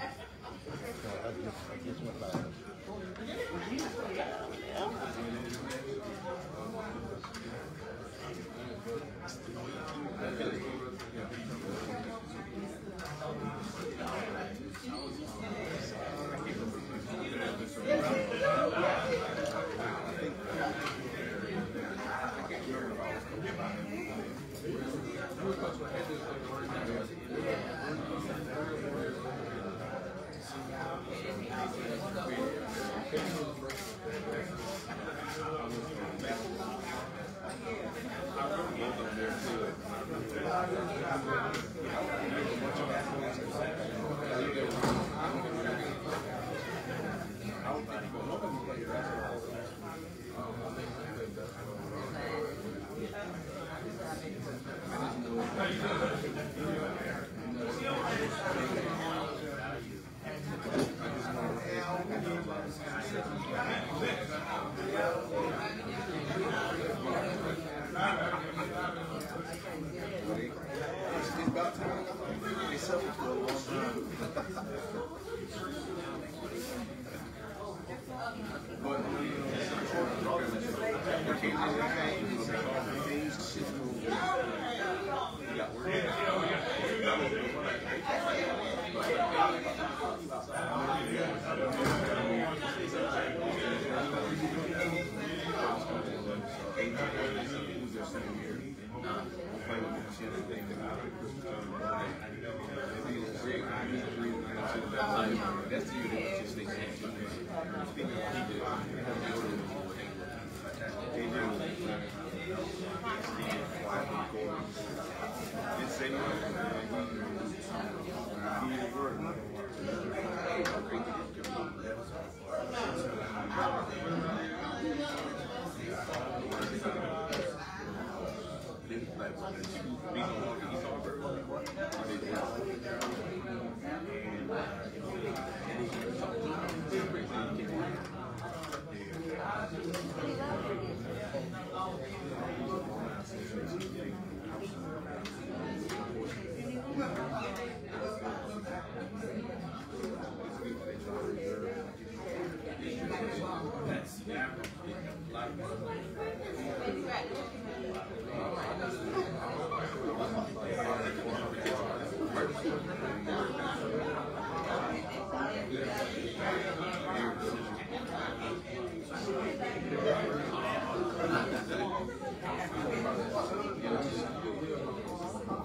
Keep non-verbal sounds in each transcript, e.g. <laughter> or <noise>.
I <laughs> just, I just went by.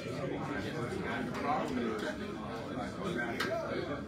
Thank you.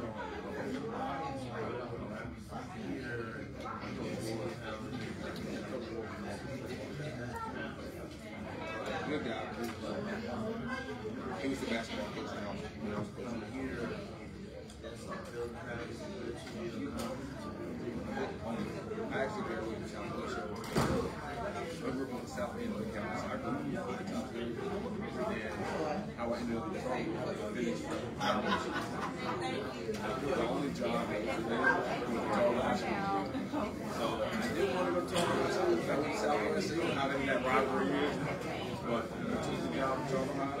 the. And how I ended up in the state was like village The only job that was available was all last. So I did want to go to Tulsa, I went to and see how they that robbery is. But I chose the job with Tulsa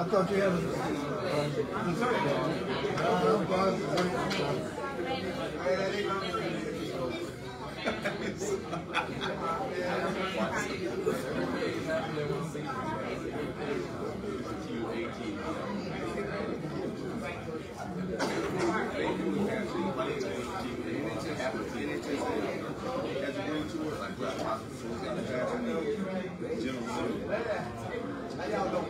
I thought you had a...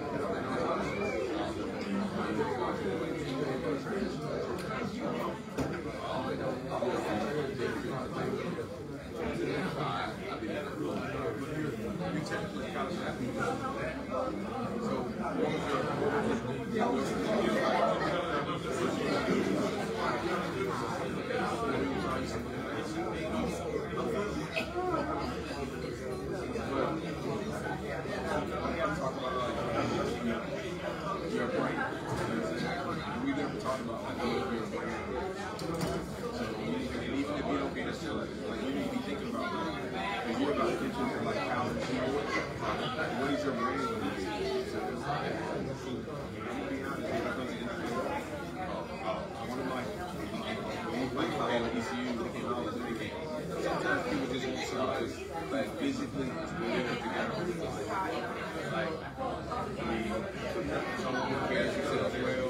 ECU game. Sometimes people just want someone just like physically live together. Like, I mean, someone who carries themselves well,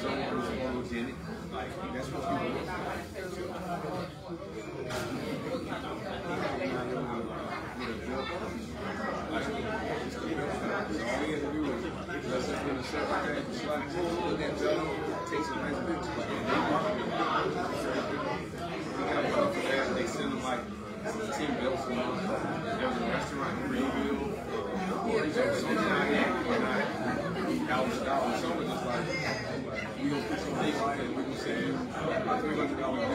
someone who's photogenic. Like, that's what people want. going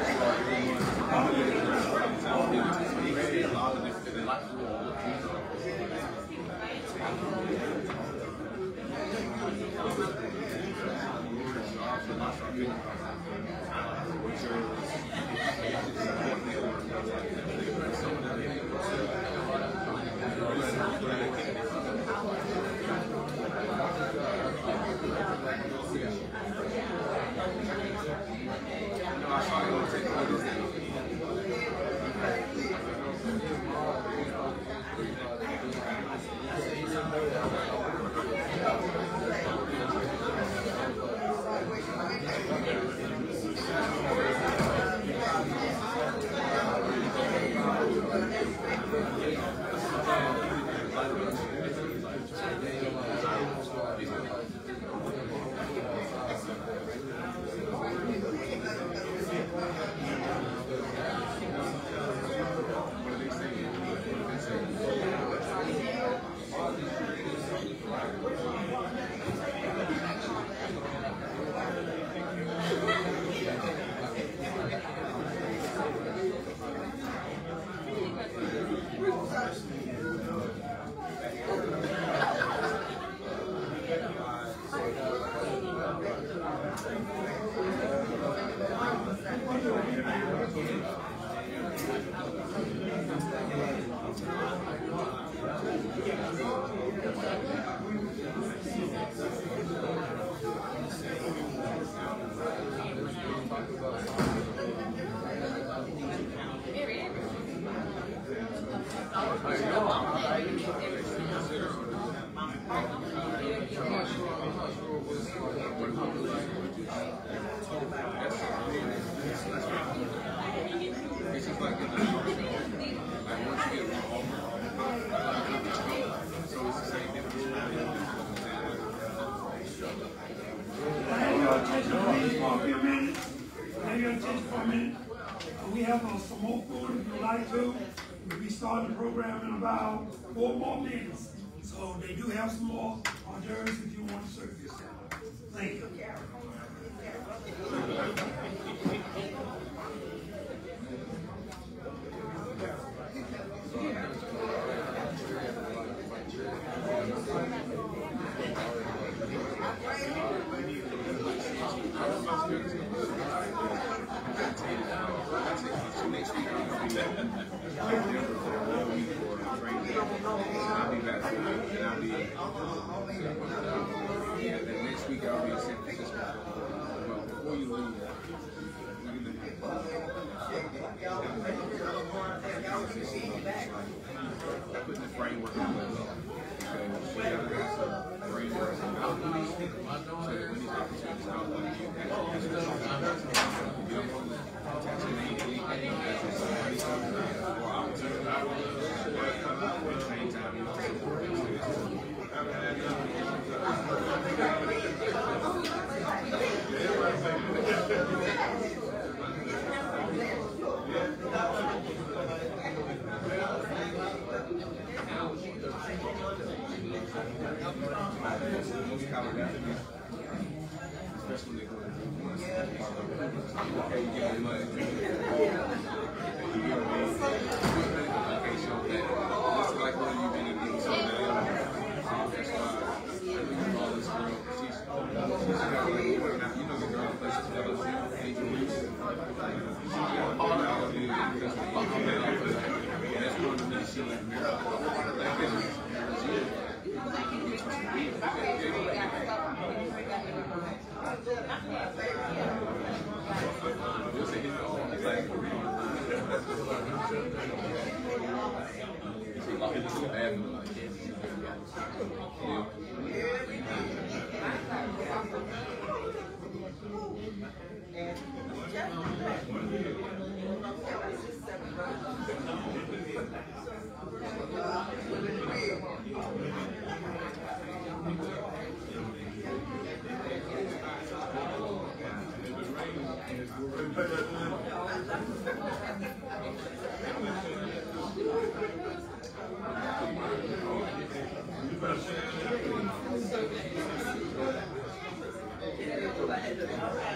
We have some more food if you like to. We start the program in about four more minutes. So they do have some more hors d'oeuvres if you want to serve yourself. Thank you. All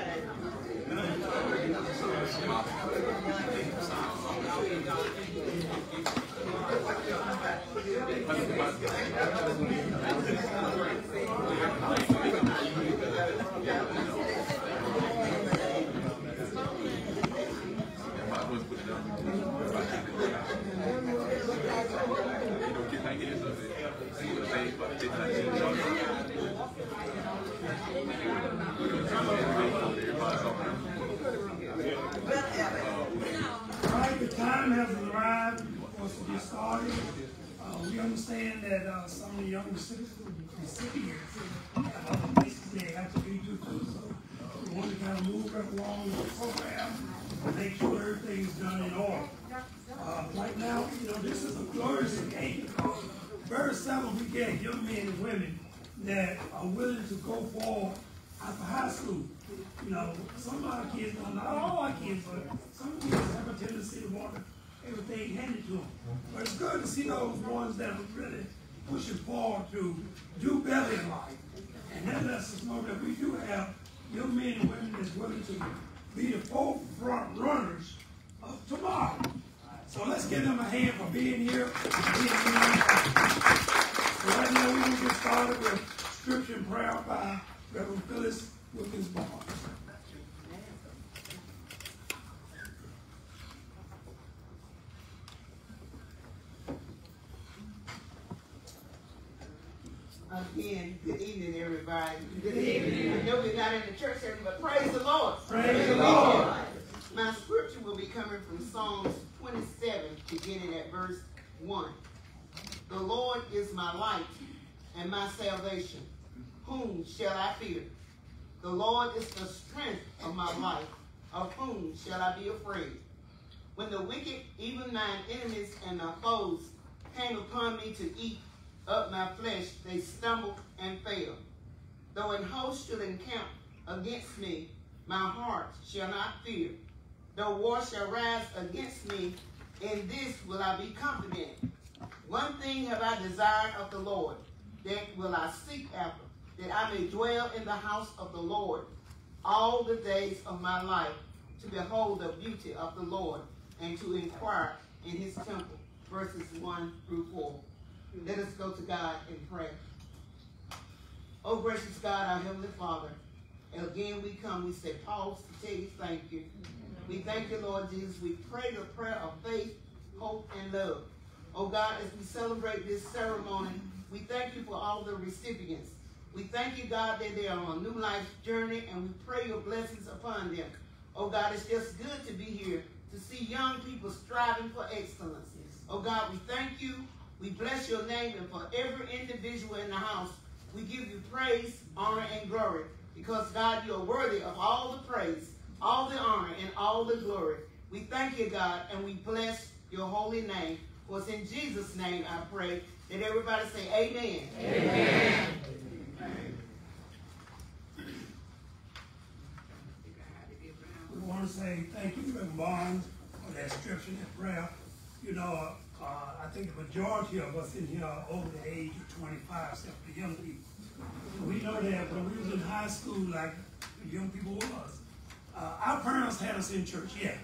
mine enemies and my foes, came upon me to eat up my flesh, they stumbled and fell. Though an host should encamp against me, my heart shall not fear. Though war shall rise against me, In this will I be confident. One thing have I desired of the Lord, that will I seek after, that I may dwell in the house of the Lord all the days of my life, to behold the beauty of the Lord, and to inquire in his temple. Verses 1 through 4. Let us go to God in prayer. Oh, gracious God, our Heavenly Father, and again we come, we say, pause to tell you thank you. We thank you, Lord Jesus. We pray the prayer of faith, hope, and love. Oh God, as we celebrate this ceremony, we thank you for all the recipients. We thank you, God, that they are on a new life journey, and we pray your blessings upon them. Oh God, it's just good to be here to see young people striving for excellence. Oh God, we thank you. We bless your name, and for every individual in the house, we give you praise, honor, and glory. Because God, you're worthy of all the praise, all the honor, and all the glory. We thank you, God, and we bless your holy name. For it's in Jesus' name I pray. That everybody say amen. Amen. We want to say thank you, Reverend Barnes, for that scripture and prayer. You know, uh, I think the majority of us in here are over the age of 25, except for young people. We know that when we was in high school, like the young people was, uh, our parents had us in church, yeah.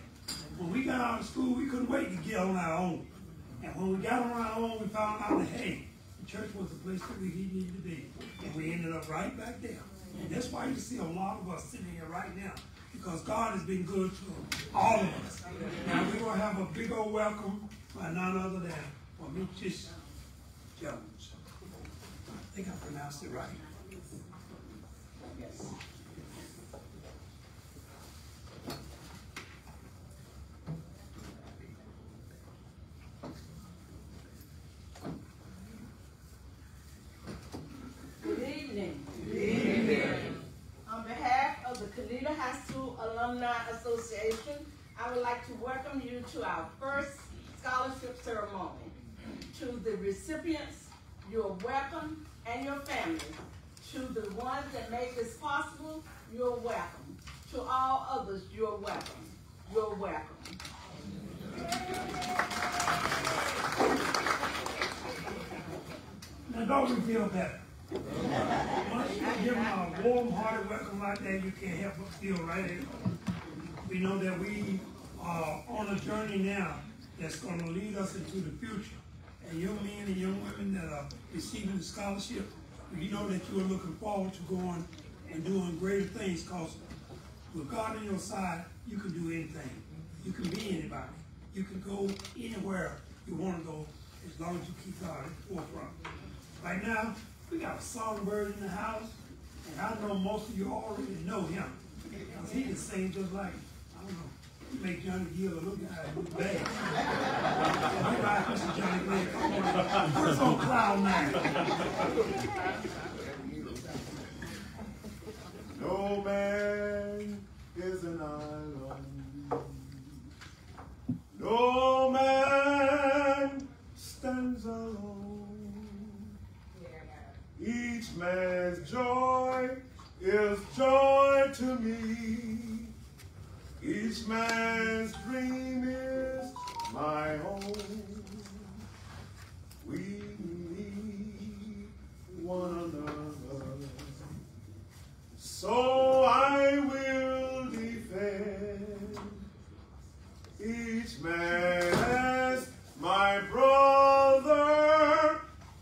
When we got out of school, we couldn't wait to get on our own. And when we got on our own, we found out that, hey, the church was the place that we needed to be. And we ended up right back there. And that's why you see a lot of us sitting here right now. Because God has been good to all of us. Now we're going to have a big old welcome by none other than Demetrius Jones. I think I pronounced it right. Yes. Good evening. Good evening. On behalf of the Conetoe High School Alumni Association, I would like to welcome you to our first scholarship ceremony. To the recipients, you're welcome, and your family. To the ones that made this possible, you're welcome. To all others, you're welcome. You're welcome. Now don't we feel better? Once you give them a warm-hearted welcome like that, you can't help but feel right at home. We know that we are on a journey now that's going to lead us into the future. And young men and young women that are receiving the scholarship, you know that you are looking forward to going and doing greater things because with God on your side, you can do anything. You can be anybody. You can go anywhere you want to go as long as you keep God at the forefront. Right now, we got a songbird in the house, and I know most of you already know him. Because he can sing just like, I don't know, he make Johnny Gill look bad. All right, Mr. Johnny Gill. Put us on cloud nine. No man is an island. No man stands alone. Each man's joy is joy to me. Each man's dream is my own. We need one another. So I will defend each man as my brother,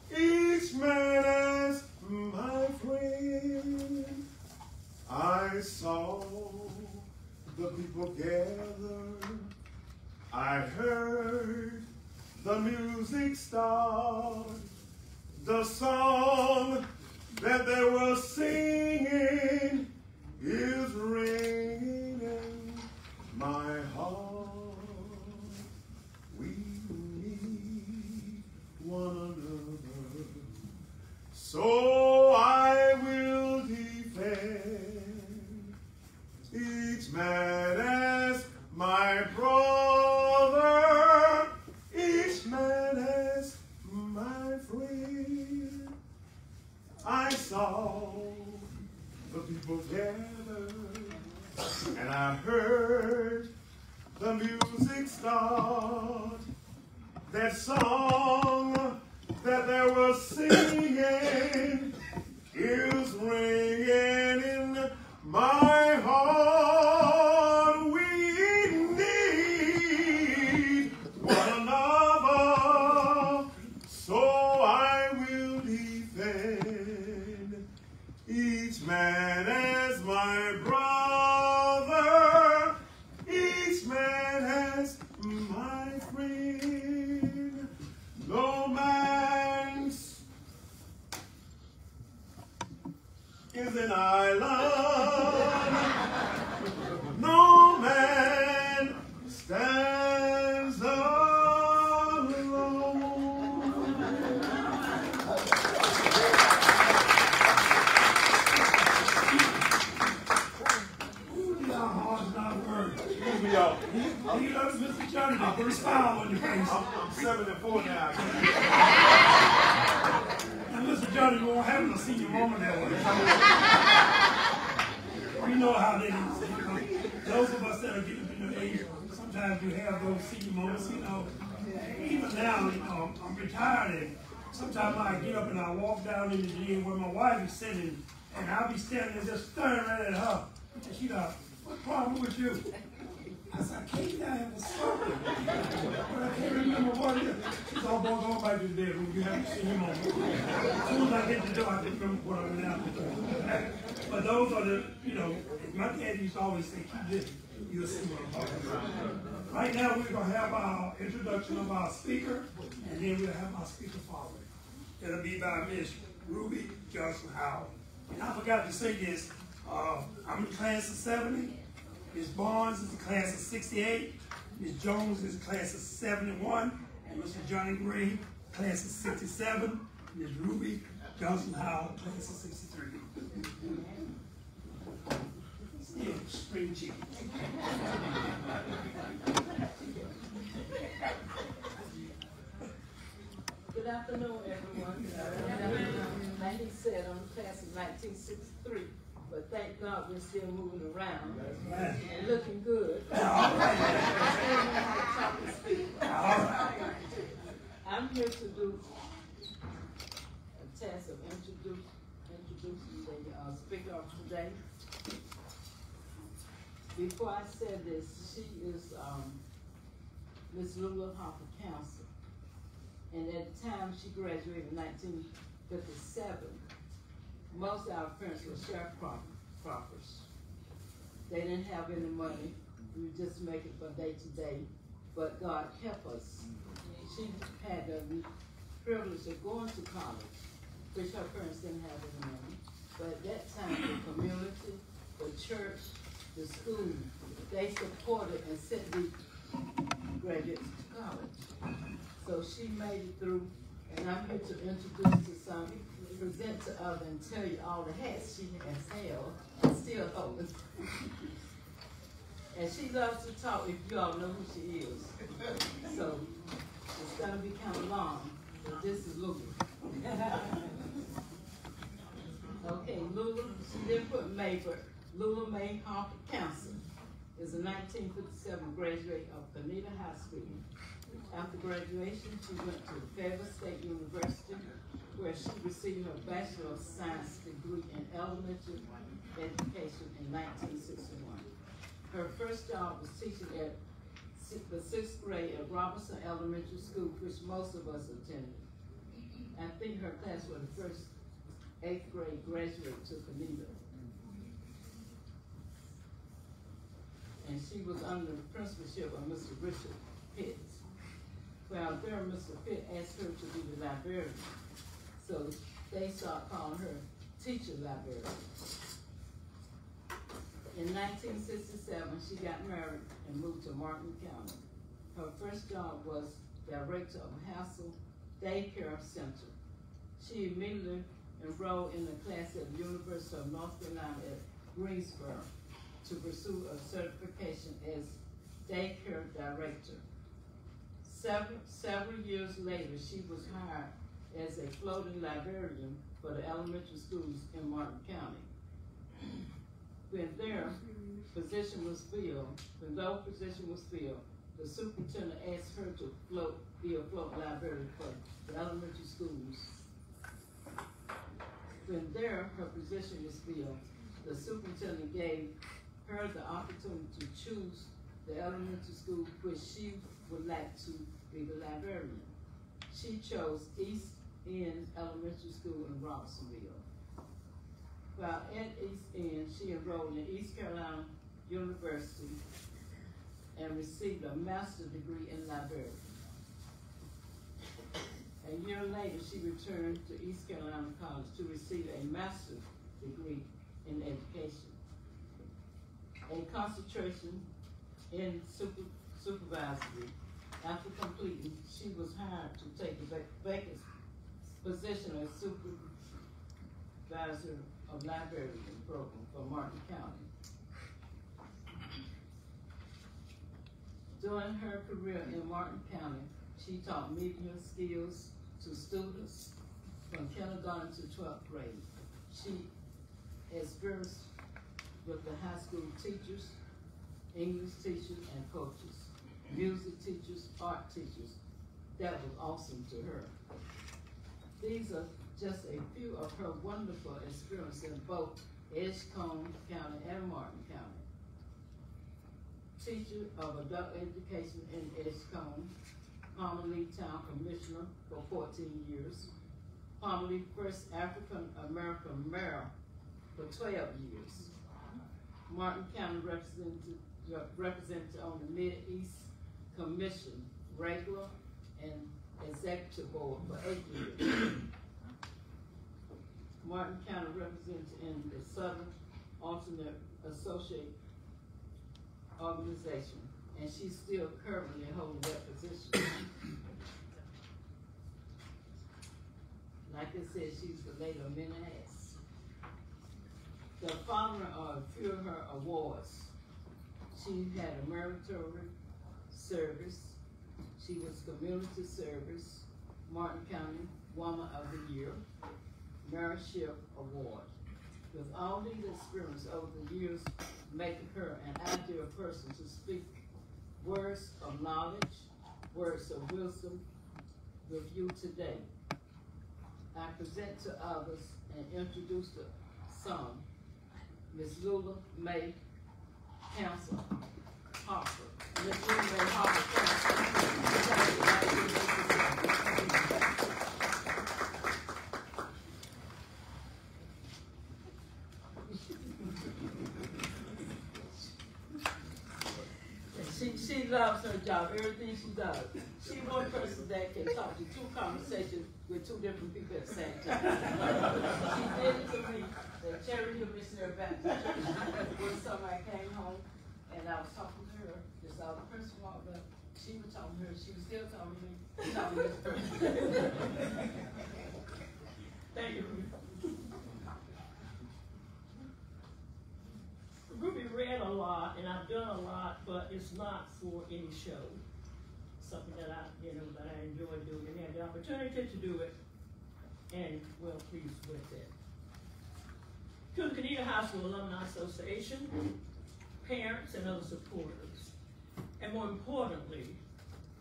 each man as my friend. I saw people gather, I heard the music start, the song that they were singing is ringing in my heart. We need one another. So I will defend each man as my brother, each man as my friend. I saw the people gather, and I heard the music start, that song that they were singing is ringing in my heart. Introduction of our speaker, and then we'll have our speaker following. It'll be by Miss Ruby Johnson Howard. And I forgot to say this. Uh, I'm in class of 70. Ms. Barnes is the class of 68. Ms. Jones is class of 71. And Mr. Johnny Gray, class of 67. Ms. Ruby Johnson Howard, class of 63. <laughs> Still spring chicken. <laughs> Good afternoon, everyone. Like he said, I'm class of 1963, but thank God we're still moving around Right. and looking good. All right. Still know how to talk and speak. All right. I'm here to do a task of introduce, introducing the uh, speaker of today. Before I said this, she is um, Miss Lula Council. And at the time she graduated in 1957, most of our parents were sharecroppers. They didn't have any money. We were just make it from day to day. But God helped us. She had the privilege of going to college, which her parents didn't have any money. But at that time, the community, the church, the school, they supported and sent the graduates to college. So she made it through, and I'm here to introduce to some, present to others, and tell you all the hats she has held and still holds. And she loves to talk if you all know who she is. So it's gonna be kind of long, but this is Lulu. <laughs> Okay, Lulu, she didn't put May, but Lulu May Harper Council is a nineteen fifty-seven graduate of Conetoe High School. After graduation, she went to Fayetteville State University, where she received her Bachelor of Science degree in elementary education in nineteen sixty-one. Her first job was teaching at the sixth grade at Robinson Elementary School, which most of us attended. I think her class was the first eighth grade graduate to Conetoe. And she was under the principalship of Mr. Richard Pitts. Well, there, Mr. Pitt asked her to be the librarian. So they started calling her teacher librarian. In nineteen sixty-seven, she got married and moved to Martin County. Her first job was director of Hassell Daycare Center. She immediately enrolled in the class at the University of North Carolina at Greensboro to pursue a certification as daycare director. Several, several years later, she was hired as a floating librarian for the elementary schools in Martin County. When their position was filled, when their position was filled, the superintendent asked her to float, be a float librarian for the elementary schools. When there, her position was filled, the superintendent gave her the opportunity to choose the elementary school which she would like to be the librarian. She chose East End Elementary School in Robersonville. While at East End, she enrolled in East Carolina University and received a master's degree in library. A year later, she returned to East Carolina College to receive a master's degree in education. A concentration in super, supervisory. After completing, she was hired to take the vacant position as supervisor of library program for Martin County. During her career in Martin County, she taught media skills to students from kindergarten to twelfth grade. She experienced with the high school teachers, English teachers and coaches, music teachers, art teachers. That was awesome to her. These are just a few of her wonderful experiences in both Edgecombe County and Martin County. Teacher of adult education in Edgecombe, Palmer Town Commissioner for fourteen years, Palmer first African American mayor for twelve years. Martin County representative, represented on the Mid-East Commission, regular and executive board for eight years. Martin County represented in the Southern Alternate Associate Organization, and she's still currently holding that position. Like I said, she's the lady of many hats. The following are a few of her awards. She had a meritorious service. She was community service, Martin County Woman of the Year, Mayorship Award. With all these experiences over the years, making her an ideal person to speak words of knowledge, words of wisdom with you today. I present to others and introduce to some Miss Lula May Council She, she loves her job, everything she does. She one person that can talk to two conversations with two different people at the same time. She did it to me, the Cherry Hill Missionary Baptist Church. One summer I came home and I was talking her, this other person walked up, she was talking her, she was still talking me, talking to. Thank you. Ruby read a lot, and I've done a lot, but it's not for any show. Something that I, you know, that I enjoy doing, and had the opportunity to do it, and well pleased with it. To the Conetoe High School Alumni Association, parents and other supporters, and more importantly,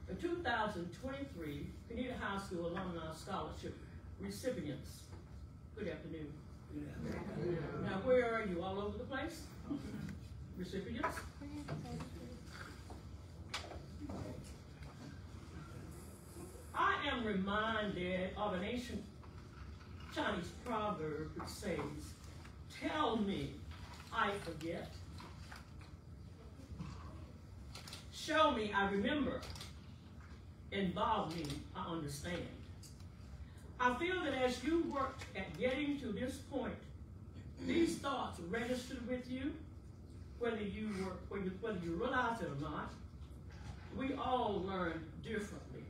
the 2023 Conetoe High School Alumni Scholarship recipients. Good afternoon. Now, where are you? All over the place? Recipients? I am reminded of an ancient Chinese proverb that says, Tell me, I forget. Show me, I remember. Involve me, I understand. I feel that as you worked at getting to this point, these thoughts registered with you, whether you were whether you, whether you realize it or not. We all learn differently.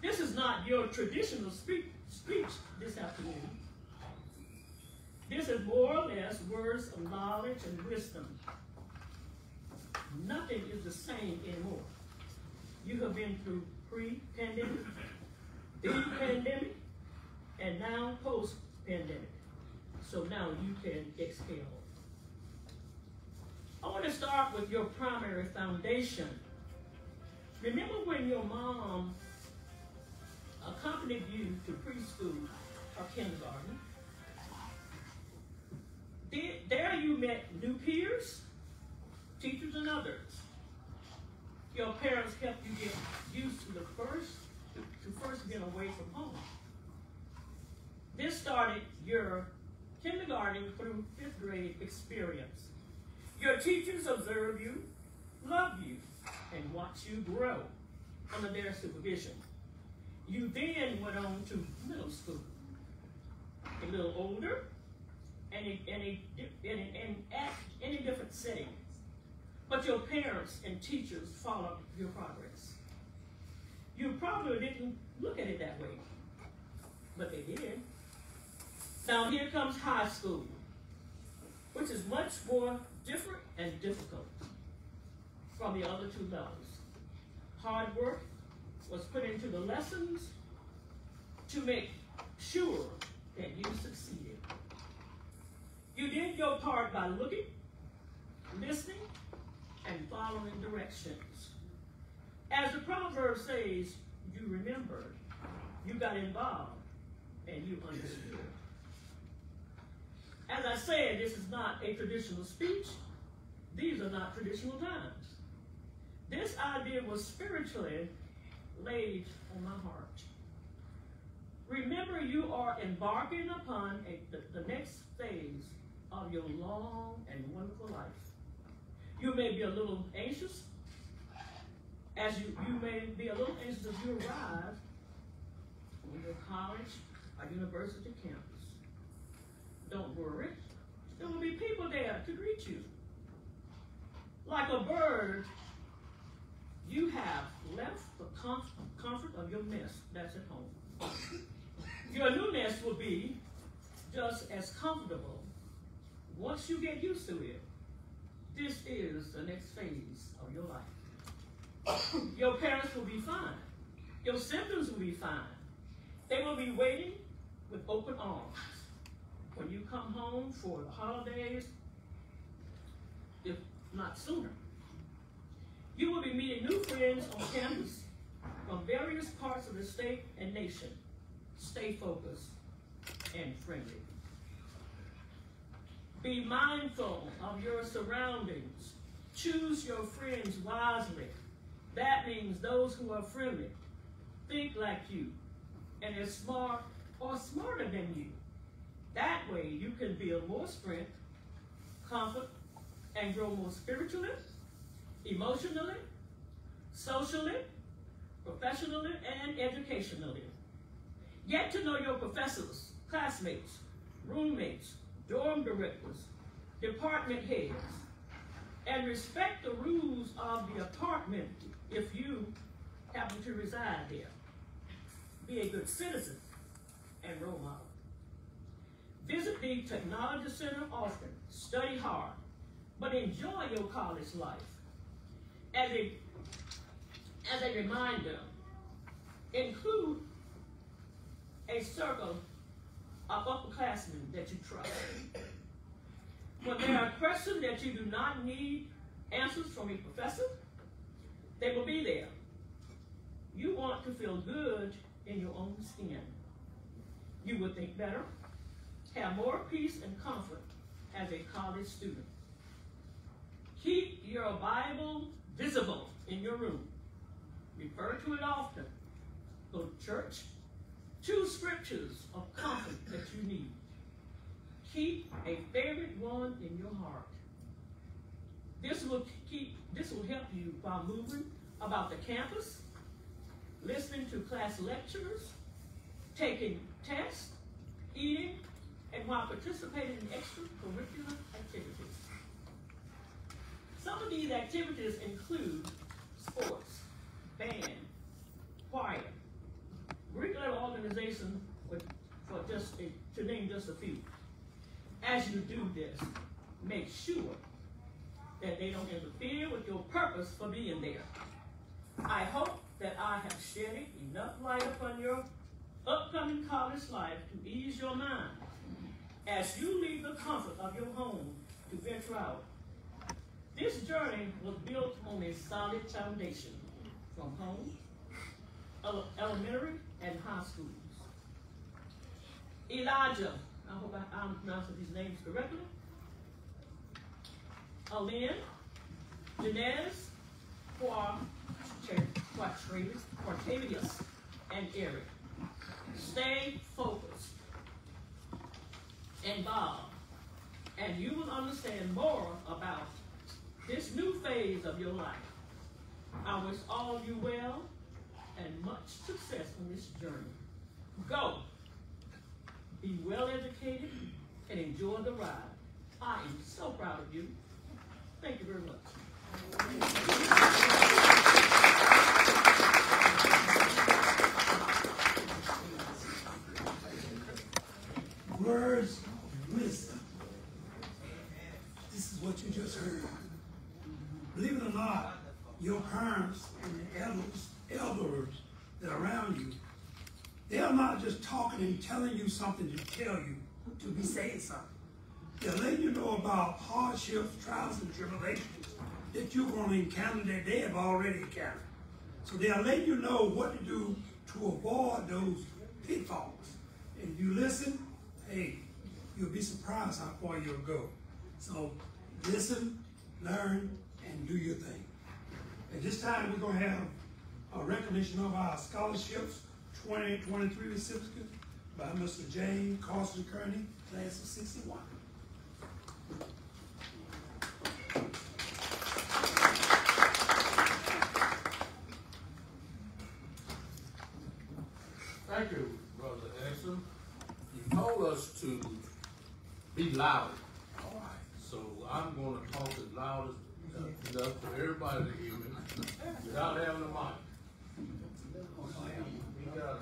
This is not your traditional speech, speech this afternoon. This is more or less words of knowledge and wisdom. Nothing is the same anymore. You have been through pre-pandemic, the pandemic, and now post-pandemic. So now you can exhale. I want to start with your primary foundation. Remember when your mom accompanied you to preschool or kindergarten? There, there you met new peers, teachers, and others. Your parents helped you get used to the first, to first being away from home. This started your kindergarten through fifth grade experience. Your teachers observe you, love you, and watch you grow under their supervision. You then went on to middle school, a little older, and in, in, a, in, in, at any different setting. But your parents and teachers followed your progress. You probably didn't look at it that way, but they did. Now here comes high school, which is much more different and difficult from the other two levels. Hard work was put into the lessons to make sure that you succeeded. You did your part by looking, listening, and following directions. As the proverb says, you remembered, you got involved, and you understood. As I said, this is not a traditional speech. These are not traditional times. This idea was spiritually laid on my heart. Remember, you are embarking upon a, the, the next phase of your long and wonderful life. You may be a little anxious, as you, you may be a little anxious as you arrive on your college or university campus. Don't worry. There will be people there to greet you. Like a bird, you have left the comfort of your nest that's at home. Your new nest will be just as comfortable once you get used to it. This is the next phase of your life. your parents will be fine. Your symptoms will be fine. They will be waiting with open arms when you come home for the holidays, if not sooner. You will be meeting new friends on campus from various parts of the state and nation. Stay focused and friendly. Be mindful of your surroundings. Choose your friends wisely. That means those who are friendly, think like you, and are smart or smarter than you. That way you can build more strength, comfort, and grow more spiritually, emotionally, socially, professionally, and educationally. Get to know your professors, classmates, roommates, dorm directors, department heads, and respect the rules of the apartment if you happen to reside there. Be a good citizen and role model. Visit the Technology Center often. Study hard, but enjoy your college life. As a, as a reminder, include a circle of upperclassmen that you trust. When there are questions that you do not need answers from a professor, they will be there. You want to feel good in your own skin. You will think better, have more peace and comfort as a college student. Keep your Bible visible in your room. Refer to it often. Go to church. Choose scriptures of comfort that you need. Keep a favorite one in your heart. This will keep this will help you while moving about the campus, listening to class lectures, taking tests, eating, and while participating in extracurricular activities. Some of these activities include sports, band, choir, Greek letter organization with, for just a, to name just a few. As you do this, make sure that they don't interfere with your purpose for being there. I hope that I have shed enough light upon your upcoming college life to ease your mind as you leave the comfort of your home to venture out. This journey was built on a solid foundation from home, elementary, and high schools. Elijah, I hope I, I'm pronouncing these names correctly. Alin, Janez, Quatravius, and Eric. Stay focused and Bob, and you will understand more about this new phase of your life. I wish all you well and much success on this journey. Go, be well educated, and enjoy the ride. I am so proud of you. Thank you very much. Words of wisdom. This is what you just heard. Believe it or not, your parents and the elders, elders that are around you, they are not and telling you something to tell you to be saying something. They're letting you know about hardships, trials, and tribulations that you're going to encounter that they have already encountered. So they are letting you know what to do to avoid those pitfalls. And if you listen, hey, you'll be surprised how far you'll go. So listen, learn, and do your thing. At this time, we're going to have a recognition of our scholarships 2023 recipients by Mr. James Carson Kearney, class of 61. Thank you, Brother Exum. You told us to be loud. All right. So I'm gonna talk as loud as uh, enough for everybody to hear me without having a mic. We got a,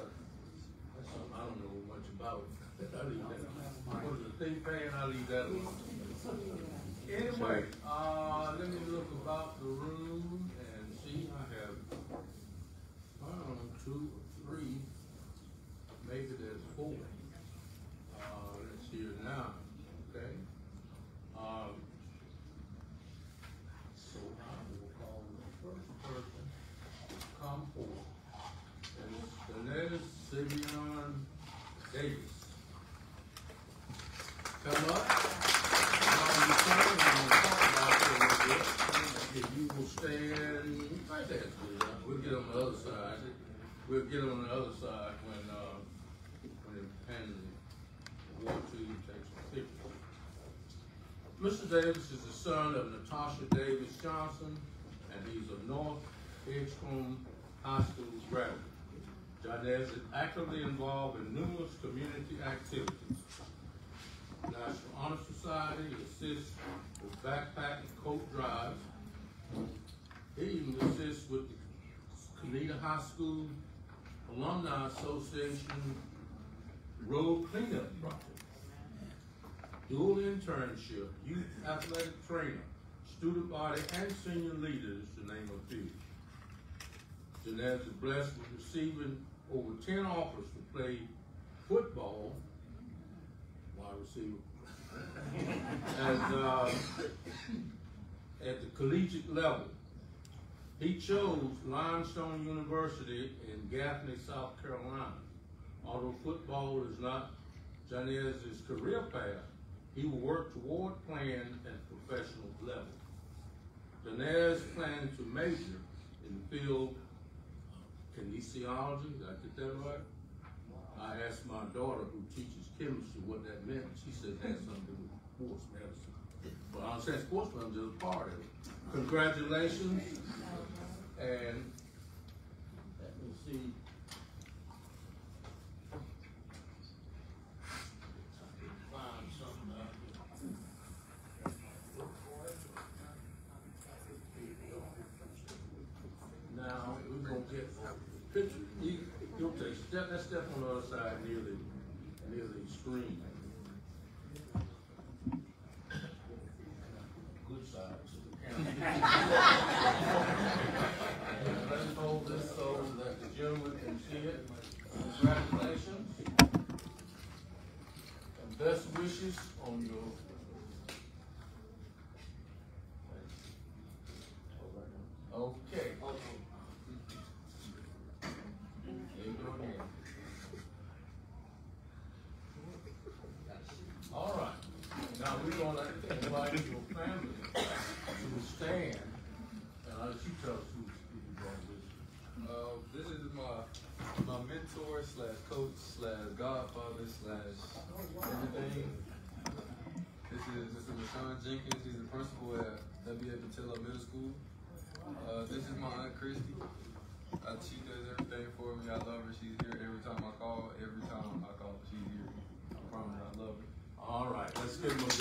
that's something I don't know much about. I leave that. What is the thing paying? I leave that alone. Anyway, uh, let me look about the room and see, I have one, two, three, maybe there's four. Uh, let's see it now, okay? Um, so I will call the first person to come forward. And Denez Simeon Davis. Come up. Now, you stand, and we'll talk about it a little bit. If you will stand right there, please. we'll get on the other side. We'll get on the other side when, uh, when it award to you, pictures. Mr. Davis is the son of Natasha Davis Johnson, and he's a North Edgecombe High School graduate. Janez is actively involved in numerous community activities. National Honor Society assists with backpack and coat drives. He even assists with the Conetoe High School Alumni Association Road Cleanup Project. Dual internship, youth athletic trainer, student body, and senior leaders, to name a few. Jeanette is blessed with receiving over ten offers to play football, wide receiver, <laughs> and, uh, at the collegiate level. He chose Limestone University in Gaffney, South Carolina. Although football is not Janez's career path, he will work toward playing at professional level. Janez plans to major in the field of kinesiology, did I get that right? I asked my daughter who teaches chemistry what that meant. She said that's something to do with sports medicine. But I'm saying sports medicine is a part of it. Congratulations. And let me see. Now, we're gonna get picture, you, you'll take, step, that step on the other side near we want to invite your family to stand. Uh, and I'll let you tell us who's going with you. Uh, this is my my mentor slash coach slash godfather slash everything. This is Mr. LaShawn Jenkins. He's the principal at W.A. Pattillo Middle School. Uh, this is my aunt Christy. Uh, she does everything for me. I love her. She's here every time I call. Every time I call, she's here. I promise I love her. All right, let's give him a big.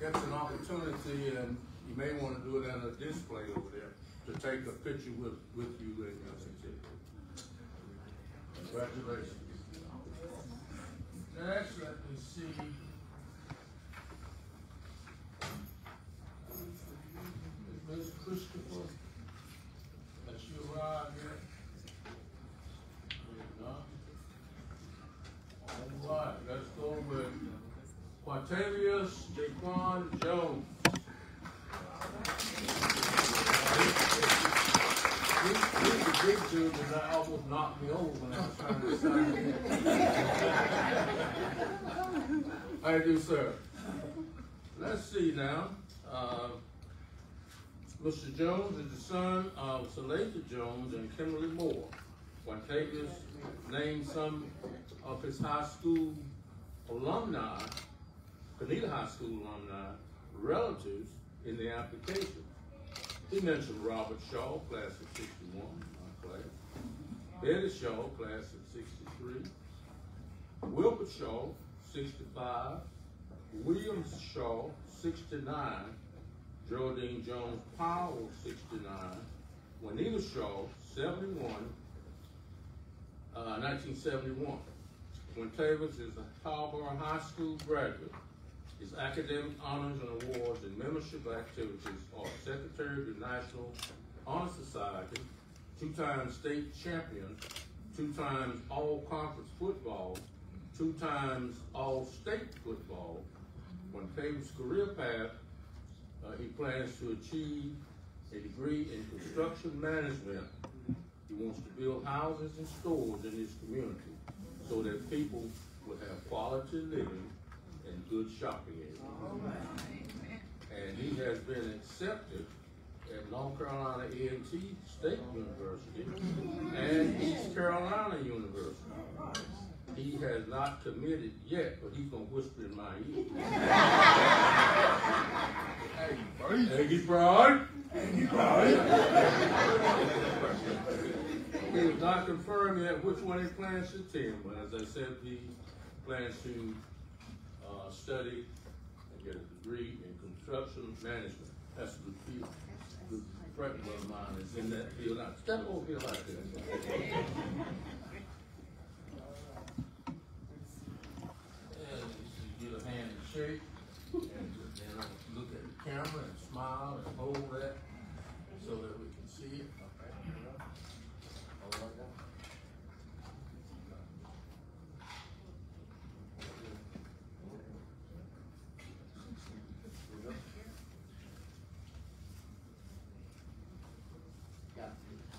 Gets an opportunity, and you may want to do it on a display over there to take a picture with, with you and your certificate. Congratulations. Next, let me see. Ms. Christopher, has she arrived yet? All right, let's go with Quatavius Jaquan Jones. He's, a big dude that almost knocked me over when I was trying to in. How do, sir? Let's see now. Uh, Mr. Jones is the son of Salata Jones and Kimberly Moore. Quantavious named some of his high school alumni, Conetoe High School alumni, relatives in the application. He mentioned Robert Shaw, class of 61, my class. Betty Shaw, class of 63. Wilbert Shaw, 65. Williams Shaw, 69. Geraldine Jones Powell, 69. Juanita Shaw, 71. Uh, 1971. When Tavis is a Harbor High School graduate, his academic honors and awards and membership activities are Secretary of the National Honor Society, two times state champion, two times all conference football, two times all state football. When Tavis' career path, uh, he plans to achieve a degree in construction management. He wants to build houses and stores in his community so that people will have quality living and good shopping. And he has been accepted at North Carolina A&T State University and East Carolina University. He has not committed yet, but he's gonna whisper in my ear. Aggie Pride. Aggie Pride. He has not confirmed yet which one he plans to attend, but as I said, he plans to uh, study and get a degree in construction management. That's good field. The friend of mine is in that field. Now, step over here like this. Get a hand and shake, and then I'll look at the camera and smile and hold that so that we can see it. Hold like that.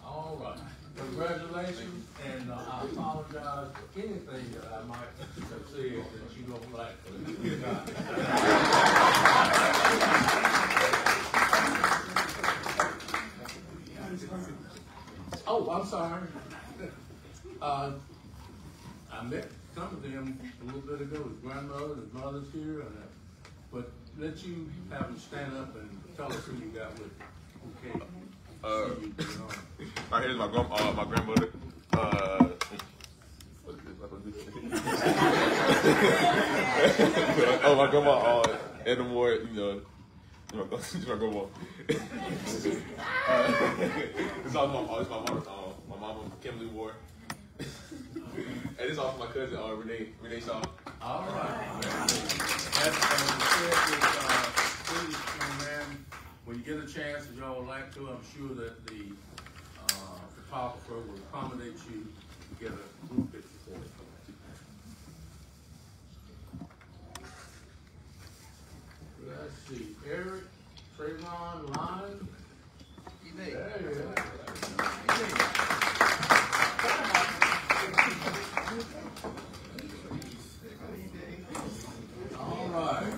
All right, congratulations, and uh, I apologize for anything that I might have said that you don't like. but you got. Oh, I'm sorry. Uh, I met some of them a little bit ago, his grandmother, his mother's here, and, uh, but let you have them stand up and tell us who you got with, you. okay? Uh, See you, you know. Right here's my grand, uh, my grandmother. Uh, what is this? What is oh, my grandma, uh, Edna Moore, you know, my, my grandma. <laughs> <laughs> uh, <laughs> this is also my, uh, this is my mama, uh, my mama, Kimberly Ward. and this is my cousin, uh, Renee, Renee Shaw. All right. As, as said, uh, please, man, when you get a chance, if y'all would like to, I'm sure that the, uh, photographer will accommodate you to get a group picture for you. Let's see, Eric, Trayvon, Lyons. There you All right.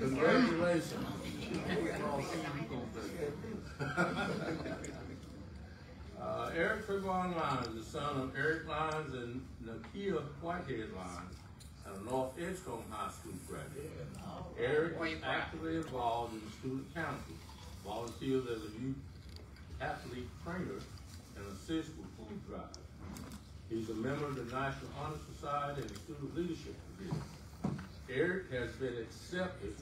Congratulations. Uh, Eric Trayvon Lyons, the son of Eric Lyons and Nakia Whitehead Lyons, and a North Edgecombe High School graduate. Eric is actively involved in the student council, volunteers as a youth athlete trainer, and assists with food drives. He's a member of the National Honor Society and the Student Leadership Committee. Eric has been accepted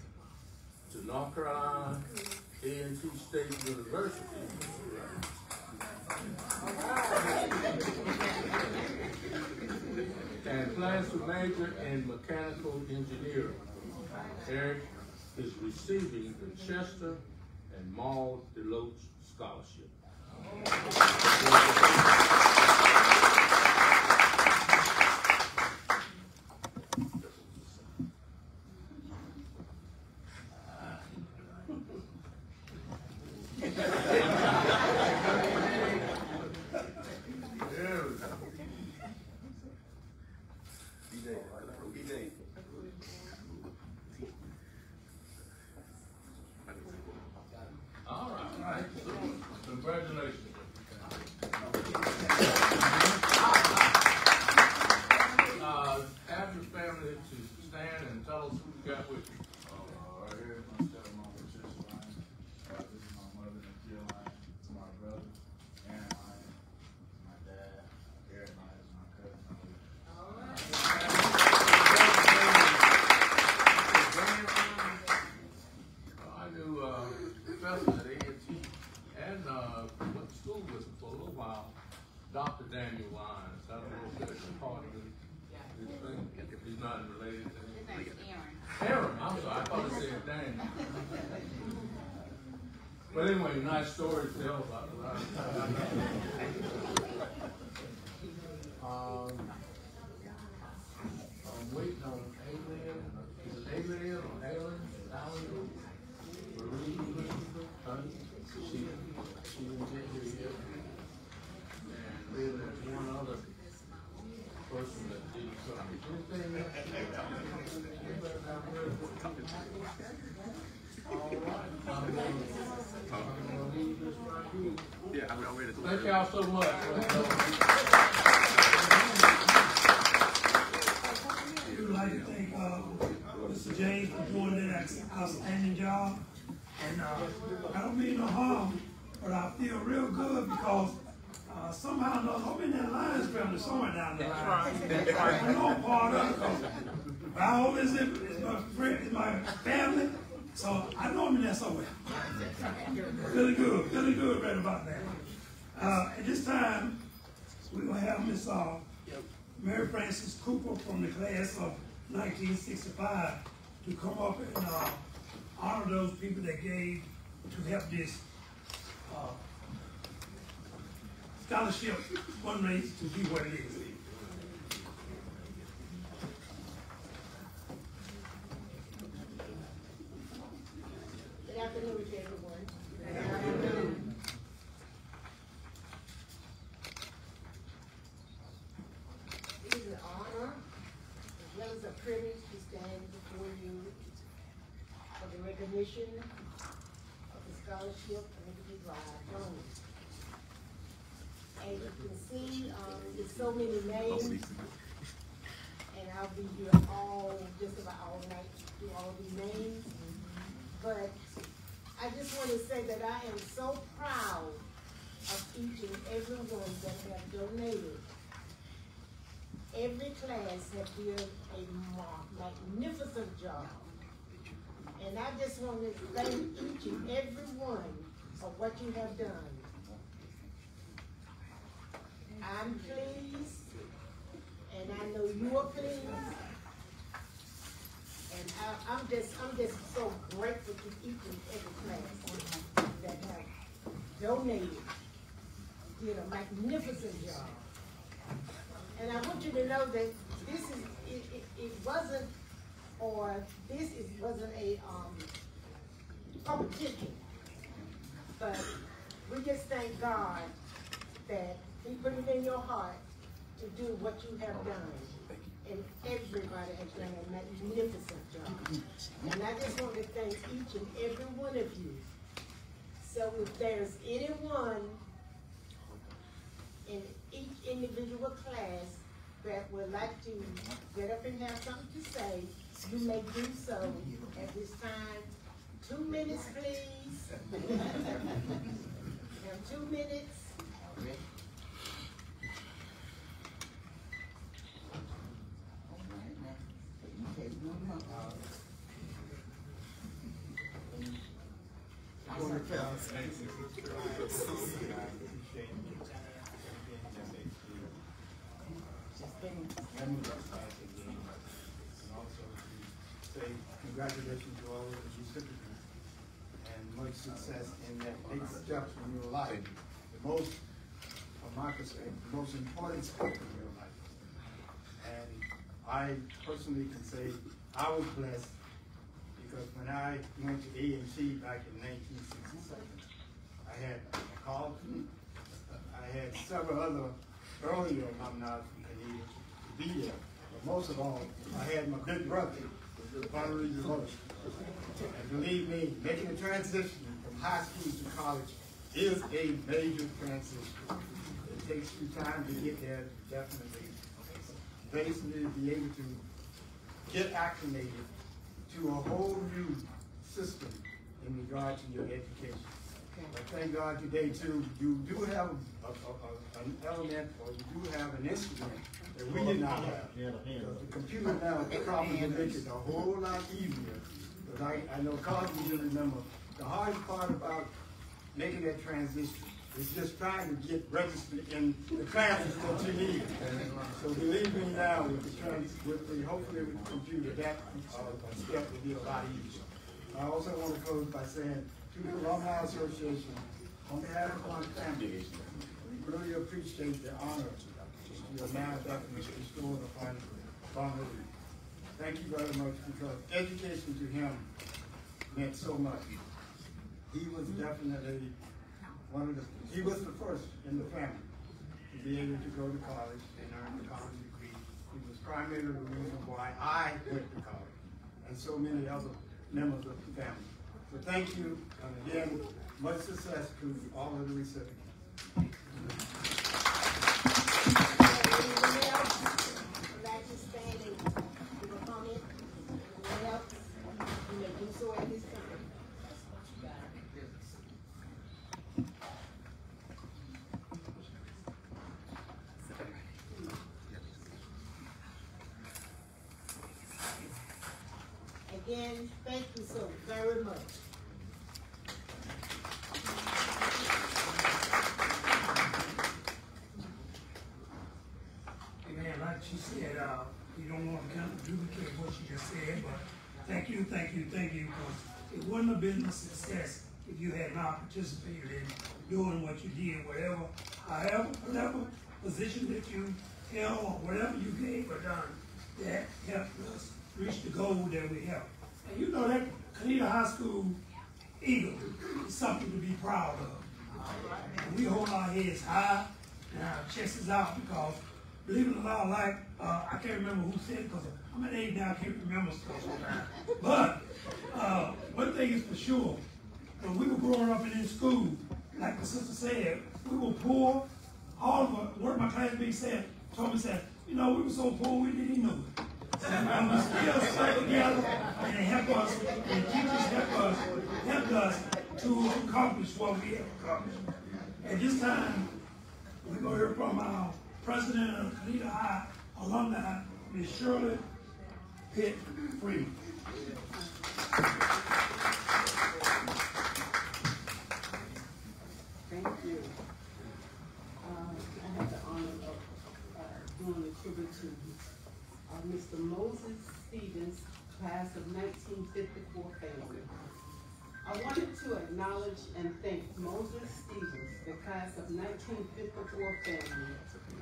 to North Carolina A&T State University. And plans to major in mechanical engineering. Eric is receiving the Chester and Maud Deloach Scholarship. There we go. All right, all right. Congratulations. Uh, have your family to stand and tell us who you got with you. Uh, right here is my stepmom, Patricia Lyons. Uh, this is my mother, Nakia Lyons. It's my brother, Aaron Lyons. My dad, Eric Lyons, my cousin. I knew, uh, professor at A&T and, uh, went to school with him for a little while, Dr. Daniel Lyons. I don't know if that's a part of his, his thing. He's not related to him. Aaron, I'm sorry, I thought it said Daniel. But anyway, nice story to tell about the Lyons. Um, I'm waiting on Alien, is it Alien or? Marie honey, she, she didn't get here yet. And then there's one other person that did. Thank y'all so much. We would like to thank, uh, Mr. James for doing that outstanding job. And, uh, I don't mean no harm, but I feel real good because, uh, somehow or another, I'm in that Lyons family somewhere down the line. That's right. I know I'm part of it, 'cause I always, it's my friend, it's my family, so I know I'm in there somewhere. Feeling good, feeling good right about that. Uh, at this time, we're gonna have Miss, uh, Mary Frances Cooper from the class of nineteen sixty-five to come up and, uh, honor those people that gave to help this, uh, scholarship fundraise to be what it is. Good afternoon everyone. It is an honor as well as a privilege to stand before you for the recognition of the scholarship Liberty Drive donors. As you can see, um, there's so many oh, names. And I'll be here all, just about all night, to do all these names. But I just want to say that I am so proud of each and every one that have donated. Every class have done a magnificent job. And I just want to thank each and every one of what you have done. I'm pleased, and I know you are pleased. And I, I'm just, I'm just so grateful to each and every class that have donated, did a magnificent job. And I want you to know that this is, it, it, it wasn't, or this is, wasn't a, um, competition. But we just thank God that he put it in your heart to do what you have done. And everybody has done a magnificent job. And I just want to thank each and every one of you. So if there's anyone in each individual class that would like to get up and have something to say, you may do so at this time. Two minutes, please. <laughs> Have two minutes. Let me and also to say congratulations to all of the recipients and much success in that big step in your life. The most, from my the most important step in your life. And I personally can say I was blessed because when I went to A&T back in nineteen sixty-seven, I had Carlton, I had several other earlier alumni from Conetoe to be there. But most of all, I had my big brother, Valerie DeRoche. And believe me, making a transition from high school to college is a major transition. It takes you time to get there, definitely. Basically, to be able to get acclimated to a whole new system in regard to your education. But thank God today too, you do have a, a, a, an element or you do have an instrument that we did not have. Because the computer now probably will make it a whole lot easier. But I, I know Carl, you remember, the hardest part about making that transition is just trying to get registered in the classes that you need. So believe me now, with the with the, hopefully with the computer, that uh, step will be a lot easier. I also want to close by saying to the Alumni Association, on behalf of our family, we really appreciate the honor you are now definitely bestowed upon Bonner. Thank you very much because education to him meant so much. He was definitely one of the, he was the first in the family to be able to go to college and earn a college degree. He was primarily the reason why I went to college and so many other members of the family. So thank you, and again, much success to all of the recipients. Anyone else would like to stand and give a comment? Anyone else? You may do so at this time. Again, thank you so very much. Amen. Like she said, uh, you don't want to kind of duplicate what she just said, but thank you, thank you, thank you, because it wouldn't have been a success if you had not participated in doing what you did, whatever, however, whatever position that you held or whatever you gave or done, that helped us reach the goal that we have. And you know that Conetoe High School Eagle is something to be proud of. And we hold our heads high and our chests out because, believe it or not, like, uh, I can't remember who said it because I'm at age now, I can't remember stuff. But, uh, one thing is for sure, when we were growing up in school, like the sister said, we were poor. All of us, one of my classmates said, told me, said, you know, we were so poor we didn't even know it. And we still stuck together and it helped us, and teachers helped us, helped us to accomplish what we have accomplished. At this time, we're going to hear from our president of Conetoe High alumni, Ms. Shirley Pitt Freeman. Thank you. Uh, I have the honor of uh, doing a tribute to uh, Mr. Moses Stevens, class of 1954 family. I wanted to acknowledge and thank Moses Stevens, the class of 1954 family,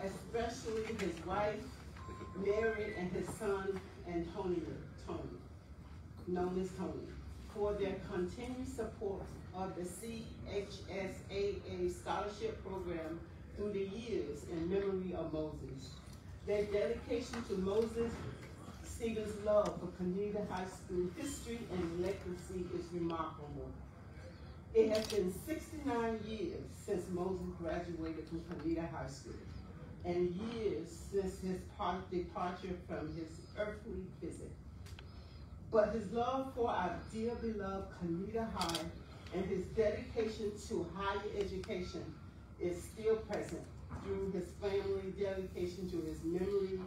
especially his wife, Mary, and his son, Antonio, Tony, known as Tony, for their continued support of the CHSAA scholarship program through the years in memory of Moses. Their dedication to Moses Stevens' love for Conetoe High School history and legacy is remarkable. It has been sixty-nine years since Moses graduated from Conetoe High School, and years since his par- departure from his earthly visit. But his love for our dear beloved Conetoe High and his dedication to higher education is still present through his family dedication to his memory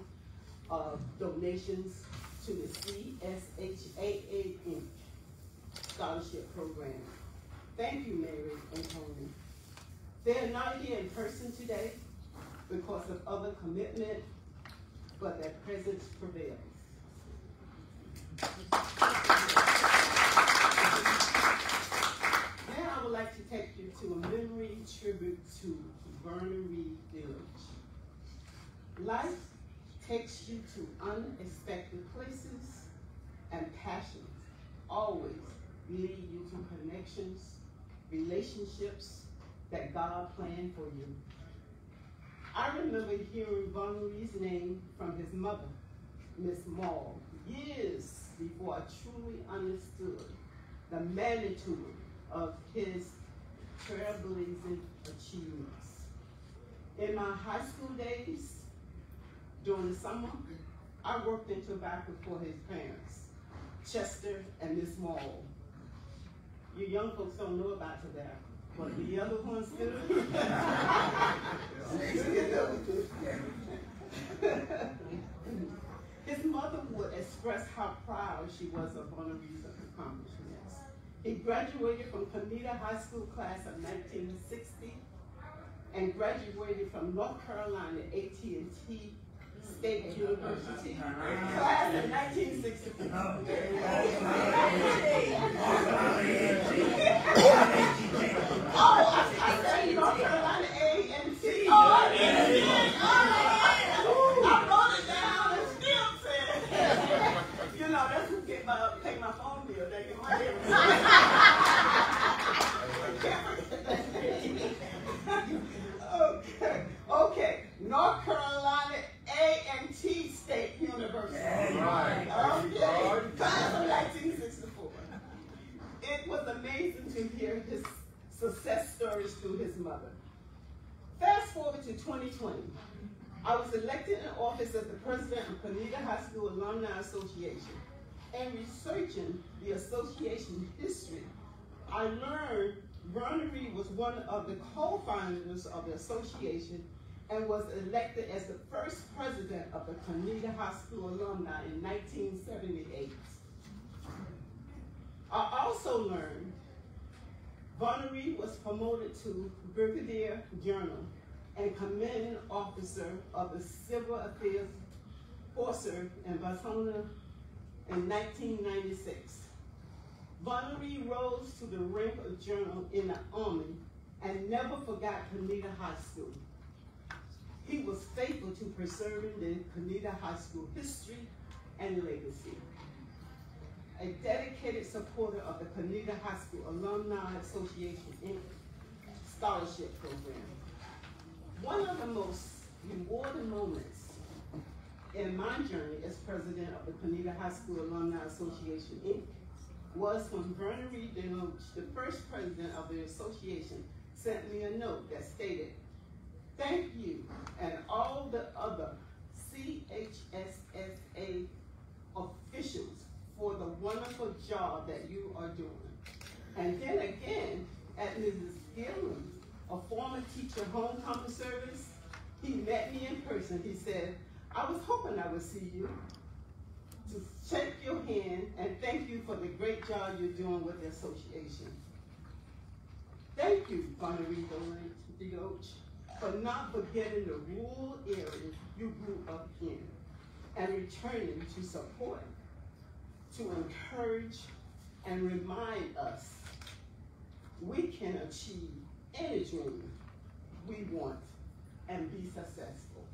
of donations to the CSHAA Inc. scholarship program. Thank you, Mary and Tony. They are not here in person today because of other commitment, but their presence prevails. Now I would like to take you to a memory tribute to Vernon Reed Village. Life takes you to unexpected places and passions always lead you to connections, relationships that God planned for you. I remember hearing Von Reed's name from his mother, Miss Maul, years before I truly understood the magnitude of his trailblazing achievements. In my high school days, during the summer, I worked in tobacco for his parents, Chester and Miss Maul. You young folks don't know about tobacco, His mother would express how proud she was of Bonary's accomplishments. He graduated from Conetoe High School class of 1960 and graduated from North Carolina A&T State University class of 1964. Oh, I said <laughs> oh, North Carolina A&T. Oh, I wrote it down and still said, you know, that's what get my, pay my phone bill. They get my Okay, okay. North Carolina A&T State University. Right. Okay, class of 1964. It was hear his success stories through his mother. Fast forward to 2020. I was elected in office as the president of Conetoe High School Alumni Association. And researching the association history, I learned Vernon Reed was one of the co-founders of the association and was elected as the first president of the Conetoe High School alumni in 1978. I also learned Reed was promoted to Brigadier General and Commanding Officer of the Civil Affairs Forces in Barcelona in 1996. Von Reed rose to the rank of General in the Army and never forgot Conetoe High School. He was faithful to preserving the Conetoe High School history and legacy. A dedicated supporter of the Conetoe High School Alumni Association Inc. scholarship program. One of the most rewarding moments in my journey as president of the Conetoe High School Alumni Association Inc. was when Vernon Reed DeLoach, the first president of the association, sent me a note that stated, thank you and all the other CHSSA officials for the wonderful job that you are doing. And then again, at Mrs. Gillen's, a former teacher homecoming service, he met me in person. He said, I was hoping I would see you to shake your hand and thank you for the great job you're doing with the association. Thank you, Bonnery DeLoach, for not forgetting the rural areas you grew up in and returning to support, to encourage and remind us we can achieve any dream we want and be successful.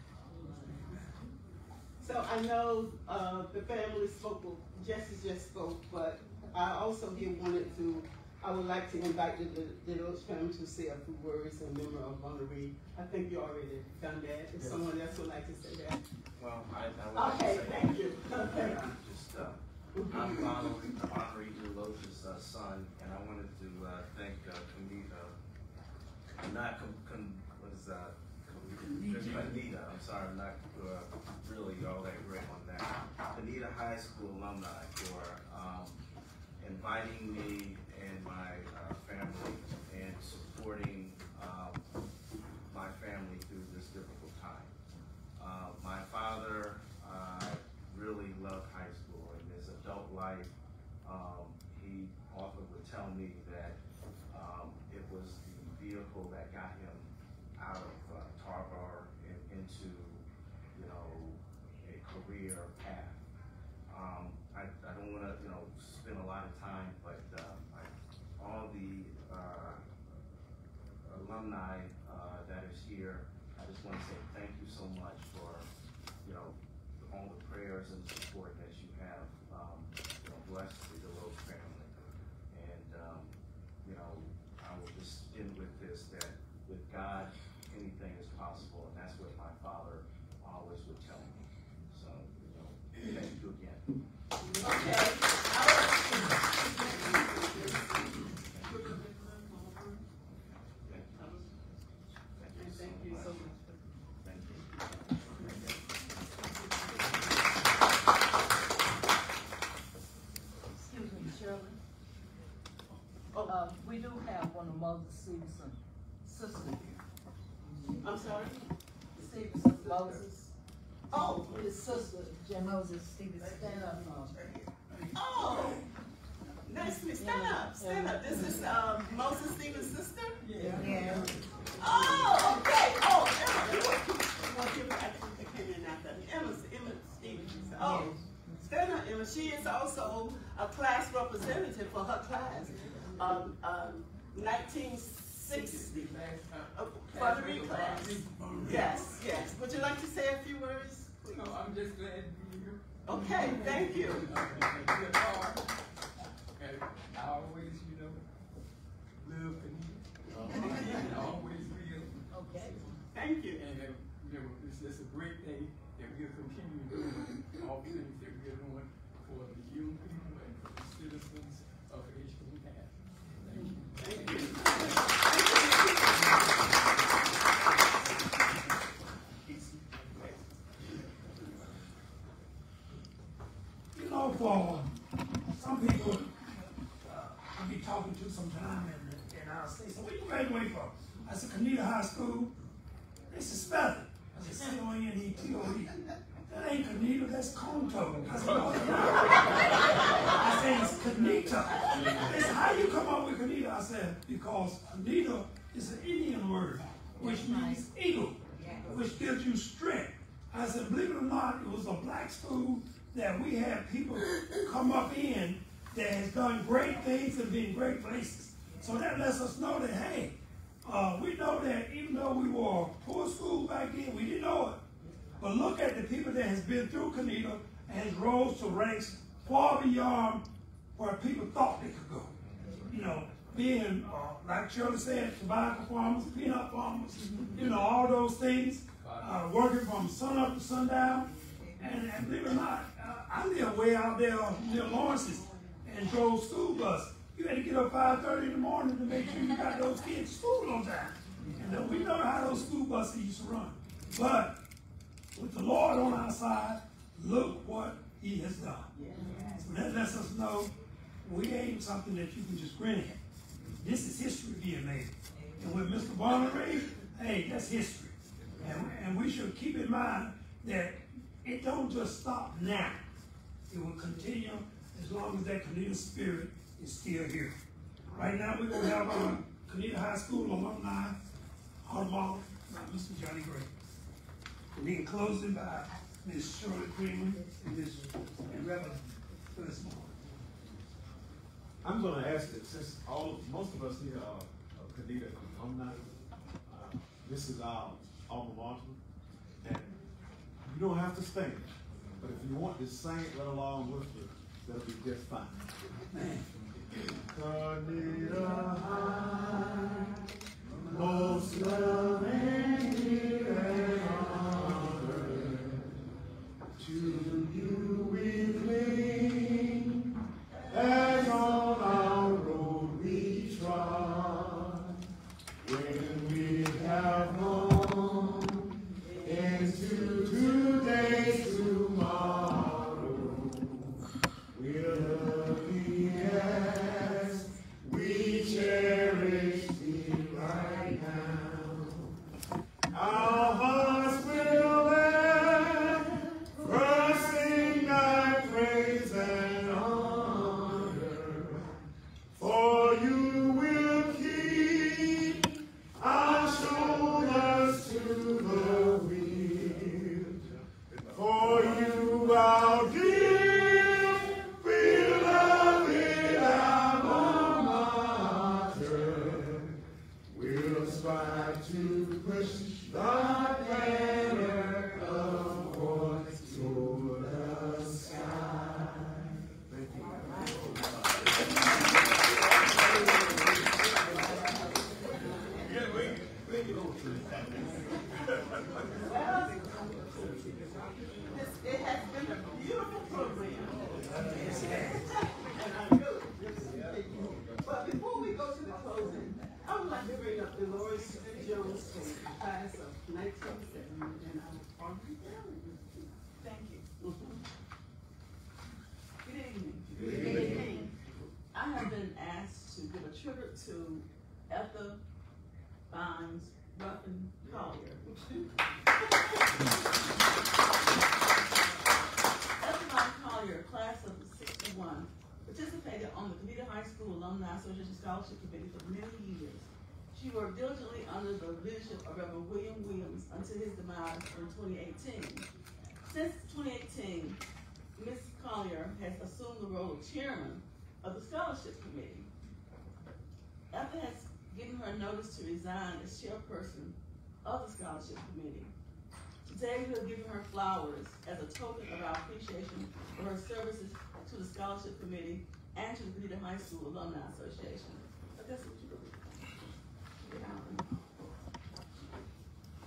So I know uh, the family spoke, Jesse just spoke, but I also here wanted to, I would like to invite the, the, the family to say a few words in memory of Mona Reed. I think you already done that. If someone else would like to say that. Well, I, I would like to Okay, say. thank you. Okay. Just, uh, I'm Ronald Henri DeLoach's uh, son, and I wanted to uh, thank uh, Conetoe, not Con, Con, what is that? Conetoe, I'm sorry, I'm not uh, really all that great on that. Conetoe High School alumni for um, inviting me and my uh, family and supporting um, my family through this difficult time. Uh, my father uh, really loved high school. In his adult life, um, he often would tell me that um, it was the vehicle that got him out of uh, Tarboro and into, you know, a career path. Um, I, I don't want to, you know, spend a lot of time, but um, I, all the uh, alumni uh, that is here, I just want to say thank you so much for, you know, all the prayers and support that you have, um, you know, blessed the Deloach family. And, um, you know, I will just end with this, that with God, anything is possible, and that's what my father always would tell me. So, you know, thank you again. Thank you so much. Excuse me, Shirley. Uh, we do have one of Moses Stevenson's sisters here. I'm sorry? Stevenson Moses. Oh. His sister, Jen Moses Stevenson. Stand up, Mom. Oh, nice to meet, stand up, stand up. This is, um, Moses Stevens' sister? Yeah. Oh, okay, oh, Emma, you want, you want to, I I came in after, Emma, Emma Stevens. Oh, stand up, Emma, she is also a class representative for her class, um, um, nineteen sixty. Uh, For the reclass. Yes, yes. Would you like to say a few words? please? No, I'm just glad to be here. Okay, thank you. Good hard. And I always, you know, live and and <laughs> always will. Okay. Thank you. And, you know, it's just a great thing that we'll continue doing all the things that we're doing for the young people and for the citizens of H. Thank you. Thank you. You know, for some people, uh, I be talking to sometime and, and I'll say, so where you graduate from? I said, Canita High School. They said, spell it. I said, C-O-N-E-T-O-E. That ain't Canita, that's Conto. I said, no, it's not. I said, it's Canita. They said, how you come up with Canita? I said, because Canita is an Indian word, which means eagle, which gives you strength. I said, believe it or not, it was a black school that we had people come up in that has done great things and been great places. So that lets us know that, hey, uh, we know that even though we were a poor school back then, we didn't know it. But look at the people that has been through Conetoe and has rose to ranks far beyond where people thought they could go. You know, being, uh, like Shirley said, tobacco farmers, peanut farmers, you know, all those things, uh, working from sun up to sundown. And, and believe it or not, uh, I live way out there near Lawrence's and drove school bus. You had to get up 5.30 in the morning to make sure you got those kids to school on time. And we know how those school buses used to run. But with the Lord on our side, look what he has done. So that lets us know we ain't something that you can just grin at. This is history being made. And with Mr. Barnard, hey, that's history. And, and we should keep in mind that it don't just stop now. It will continue as long as that Conetoe spirit is still here. Right now, we're going to have uh, our Conetoe High School alumni, Automall, by Mr. Johnny Gray. And then closing by Ms. Shirley Freeman and Ms. and Reverend Phyllis Moore. I'm gonna ask that since all, most of us here are, are Conetoe alumni, uh, this is our alma mater, and you don't have to sing but if you want to sing right along with you, that'll be just fine. Conetoe High, most loving dear under the leadership of Reverend William Williams until his demise in twenty eighteen. Since twenty eighteen, Ms. Collier has assumed the role of chairman of the scholarship committee. After has given her notice to resign as chairperson of the scholarship committee. Today, we are giving her flowers as a token of our appreciation for her services to the scholarship committee and to the Conetoe High School Alumni Association. But you do.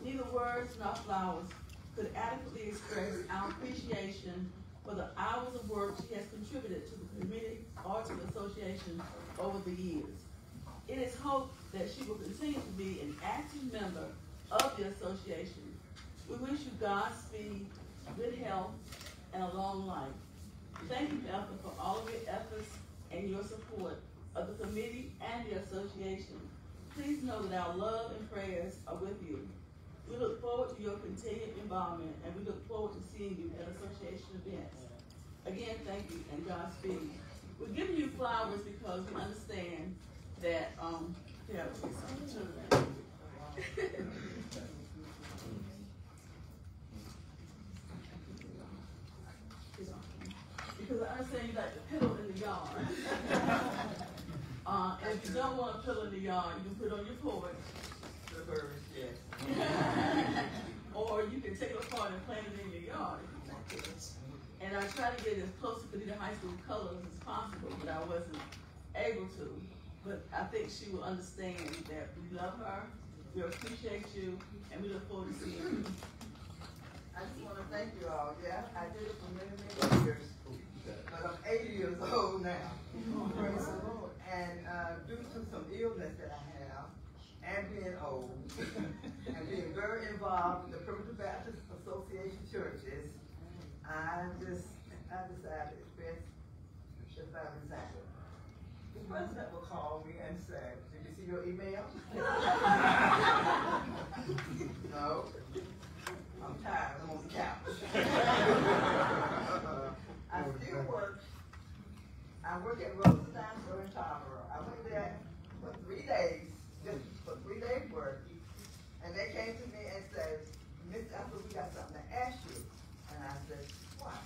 Neither words nor flowers could adequately express our appreciation for the hours of work she has contributed to the committee or to the association over the years. It is hoped that she will continue to be an active member of the association. We wish you Godspeed, good health, and a long life. Thank you, Ethel, for all of your efforts and your support of the committee and the association. Please know that our love and prayers are with you. We look forward to your continued involvement, and we look forward to seeing you at association events. Again, thank you and Godspeed. We're giving you flowers because we understand that, um, yeah, to. <laughs> Because I understand you like to pillow in the yard. <laughs> Uh, if you don't want a pillow in the yard, you can put on your porch. The birds, yes. <laughs> Or you can take it apart and plant it in your yard if you want to. And I try to get as close to Conetoe High School colors as possible, but I wasn't able to. But I think she will understand that we love her, we appreciate you, and we look forward to seeing you. I just want to thank you all. Yeah, I did it for many, many years, but I'm 80 years old now. Praise the Lord. And uh, due to some illness that I have, and being old, <laughs> very involved in the Primitive Baptist Association churches, I just, I decided it's best if I resign. The president will call me and say, did you see your email? <laughs> no. I'm tired, I'm on the couch. <laughs> I still work. I work at Rosenstein Store in Tarboro. I went there for three days, just for three days work. And they came to me and said, Miss Apple, we got something to ask you. And I said, what?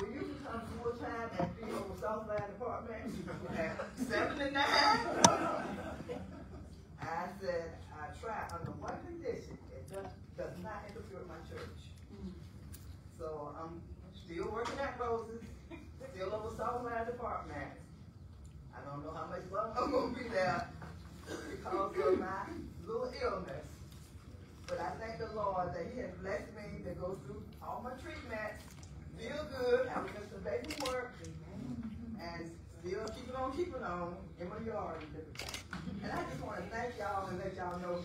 Will you become full-time at Freehold Southside Department at I said, I try under one condition, it does, not interfere with my church. So I'm still working at Roses, still over Southside Department. I don't know how much longer I'm gonna be there because of my little illness. But I thank the Lord that He has blessed me to go through all my treatments, feel good, have just the baby work, and still keeping on keeping on and different things. And I just want to thank y'all and let y'all know,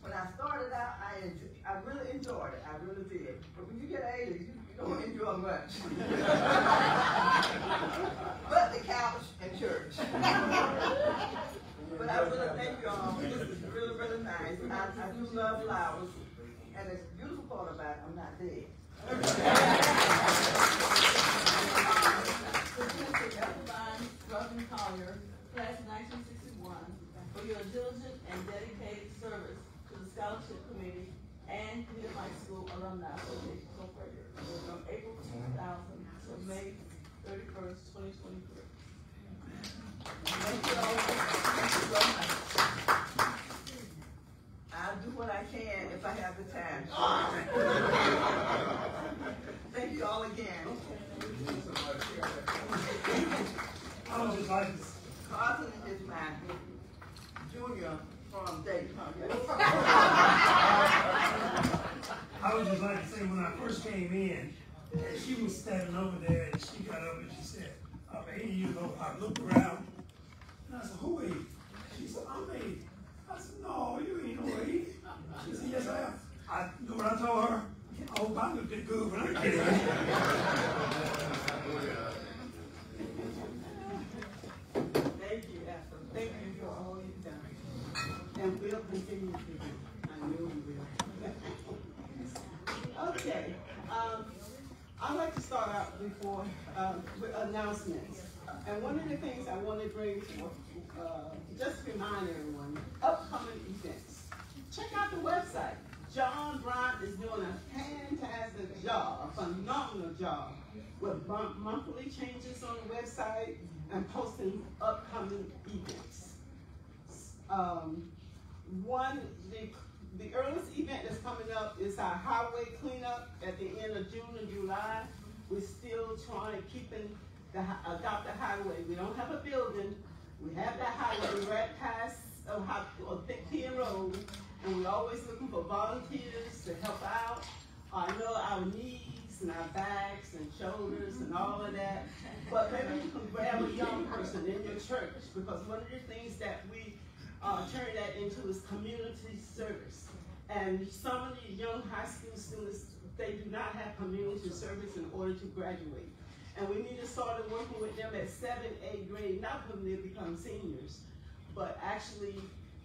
when I started out, I enjoy, I really enjoyed it, I really did. But when you get eighty, you, you don't <laughs> enjoy much. <laughs> But the couch and church. But I really thank y'all, this is really, really nice. I, I do love flowers, and the beautiful part about it, I'm not dead. <laughs> Evelyn Robin Collier, class of nineteen sixty-one, for your diligent and dedicated service to the scholarship committee and Clear High School Alumni Association from April two thousand to May thirty-first, twenty twenty-three. Thank you all. Thank you so much. I'll do what I can if I have the time. Thank you all again. I would just like to, Is my junior from Dayton. I would just like to say, when I first came in, she was standing over there, and she got up and she said, I'm eighty years old. I looked around, and I said, who are you? She said, I'm eighty. I said, no, you ain't no eighty. She said, yes, I am. I know what I told her. I hope I looked good when I came in. Thank you, Esther. Thank you for all you've done. And will continue to do. I know you will. Okay, um, I'd like to start out before, um, with announcements. And one of the things I want to bring, to, uh, just remind everyone, upcoming events. Check out the website. John Bryant is doing a fantastic job, a phenomenal job with monthly changes on the website and posting upcoming events. Um, one, the, the earliest event that's coming up is our highway cleanup at the end of June and July. We're still trying, keeping the, adopt the highway. We don't have a building. We have that highway right past, uh, High- Road. And we're always looking for volunteers to help out. I know our knees and our backs and shoulders and all of that. But maybe you can grab a young person in your church because one of the things that we uh, turn that into is community service. And some of the young high school students, they do not have community service in order to graduate. And we need to start working with them at seventh, eighth grade, not when they become seniors, but actually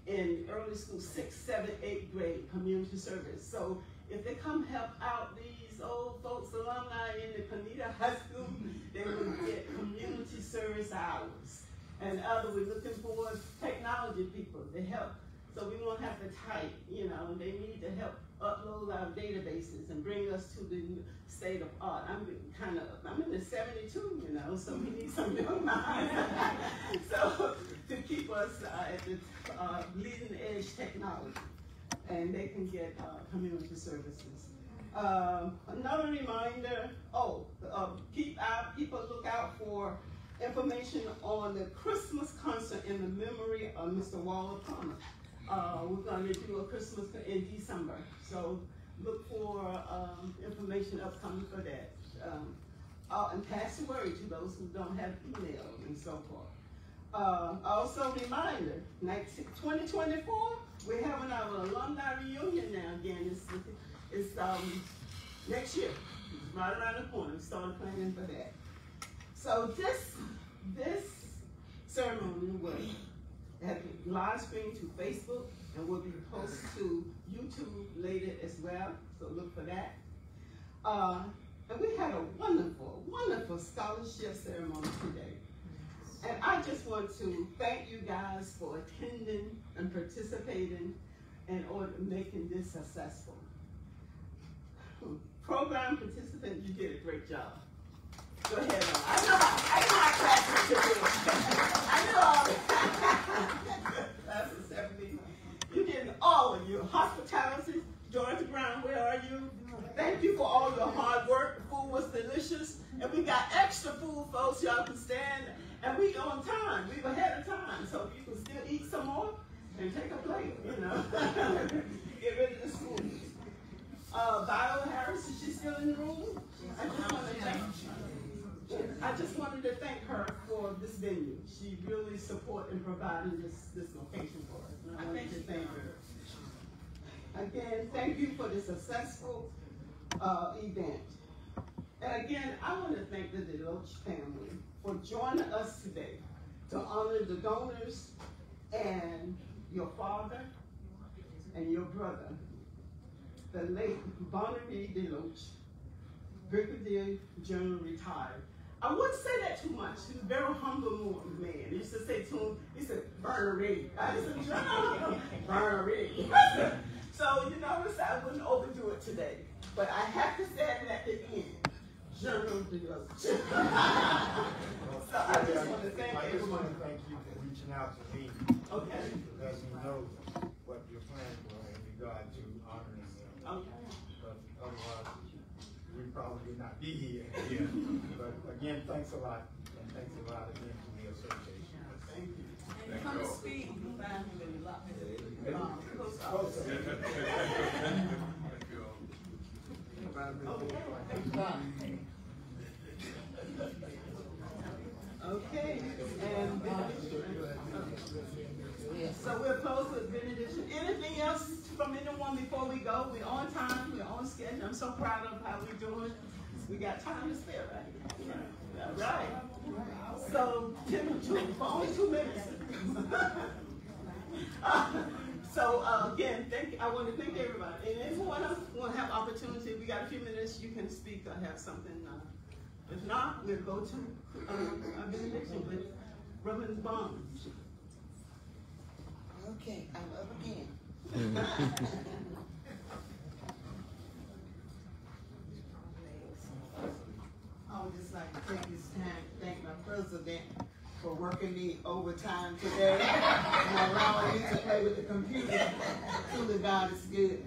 in early school, sixth, seventh, eighth grade, community service. So if they come help out these old folks, alumni in the Conetoe High School, they will get community service hours. And other, we're looking for technology people to help. So we won't have to type, you know, they need to help upload our databases and bring us to the state of art. I'm kind of, I'm in the seventy-two, you know, so we need some young minds. <laughs> So to keep us uh, at the uh, leading edge technology and they can get uh, community services. Um, another reminder, oh, uh, keep out, keep a lookout for information on the Christmas concert in the memory of Mr. Waller Plummer. Uh, we're gonna do a Christmas in December, so look for, um, information upcoming for that. Um, uh, and pass the word to those who don't have email and so forth. Uh, also reminder, next, twenty twenty-four, we're having our alumni reunion now again, it's, it's, um, next year, it's right around the corner, we started planning for that. So this, this ceremony will have been live streamed to Facebook and will be posted to YouTube later as well, so look for that. Uh, and we had a wonderful, wonderful scholarship ceremony today. And I just want to thank you guys for attending and participating in order making this successful. Program participant, you did a great job. Go ahead. I know, I know how classes to do. I know all classes, <laughs> Stephanie. You did all of you. Hospitality, Brown, where are you? Thank you for all your hard work. The food was delicious. And we got extra food, folks. Y'all can stand. And we on time. We ahead of time. So you can still eat some more and take a plate, you know. <laughs> Get rid of. Uh, Viola Harris, is she still in the room? I just want to thank I just wanted to thank her for this venue. She really supported in providing this, this location for us. And I I wanna think again, thank you for the successful uh, event. And again, I want to thank the Deloach family for joining us today to honor the donors and your father and your brother, the late Barnaby Deloach, Brigadier General retired. I wouldn't say that too much. He's a very humble man. He used to say to him, he said, burn Barnaby. I said, John, Barnaby. <laughs> so, you notice I wouldn't overdo it today. But I have to say it at the end. General Deloach. <laughs> so I just want to thank I just want to thank you for reaching out to me. Okay. Because you know what your plans were in regard to honoring them. Okay. But otherwise, we'd probably would not be here. But <laughs> again, thanks a lot, and thanks a lot again to the association. Thank you. Thank Come you. to speed, you find him in the lot. Close Close office. Okay, and uh, so we're close with benediction. Anything else from anyone before we go? We're on time, we're on schedule. I'm so proud of how we're doing. We got time to spare, right? Yeah. All right. So, Tim, two, for only two minutes. <laughs> So, uh, again, thank, I want to thank everybody. And if anyone else want to have opportunity, we got a few minutes, you can speak or have something. Uh, if not, we'll go to, our benediction with Reverend Bond. Okay, I'm up again. <laughs> I would just like to take this time to thank my president for working me overtime today and allowing me to play with the computer. Truly, God is good.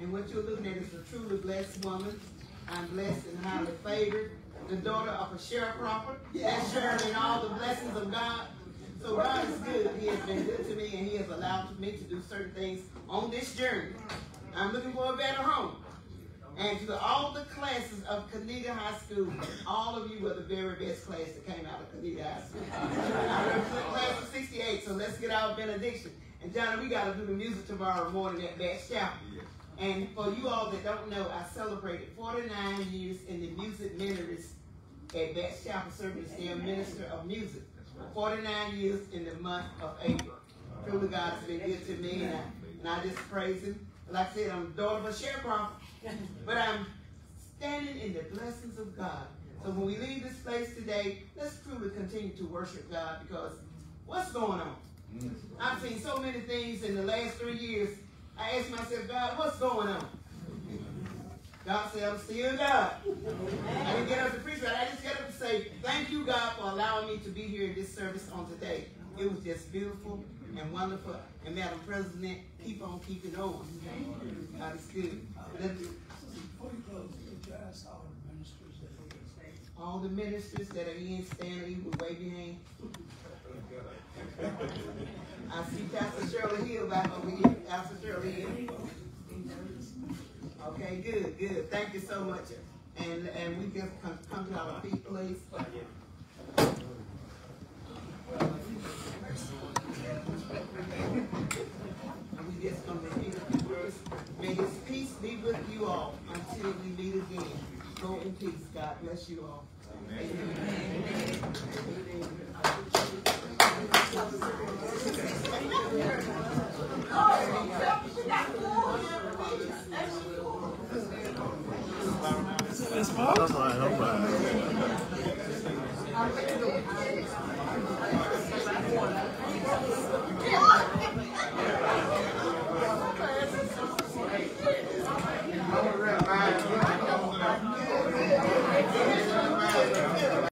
And what you're looking at is a truly blessed woman. I'm blessed and highly favored. The daughter of a sharecropper. That's sharing in all the blessings of God. So God is good. He has been good to me and he has allowed me to do certain things on this journey. I'm looking for a better home. And to all the classes of Conetoe High School, all of you were the very best class that came out of Conetoe High School. I <laughs> represent class of 68, so let's get our benediction. And Johnny, we got to do the music tomorrow morning at Bass Chapel. And for you all that don't know, I celebrated 49 years in the music ministry at Bass Chapel serving as their minister of music. 49 years in the month of April. Truly, God has been good to me, and I, and I just praise Him. Like I said, I'm the daughter of a sharecropper, <laughs> but I'm standing in the blessings of God. So when we leave this place today, let's truly continue to worship God because what's going on? I've seen so many things in the last three years. I asked myself, God, what's going on? God said, I'm still God. I didn't get up to preach, but I just got up to say, thank you, God, for allowing me to be here in this service on today. It was just beautiful and wonderful. And Madam President, keep on keeping on. God is good. Let me- Before you close, could you ask all the ministers that they stay? all the ministers that are in, stand, you would wave your hand. I see Pastor Shirley Hill back over here. Pastor Shirley Hill. Okay, good, good. Thank you so much. And and we just come, come to our feet, please. And we just gonna repeat a few words. May His peace be with you all until we meet again. Go in peace. God bless you all. Amen. That's That's all right, that's all right. All right. 我们。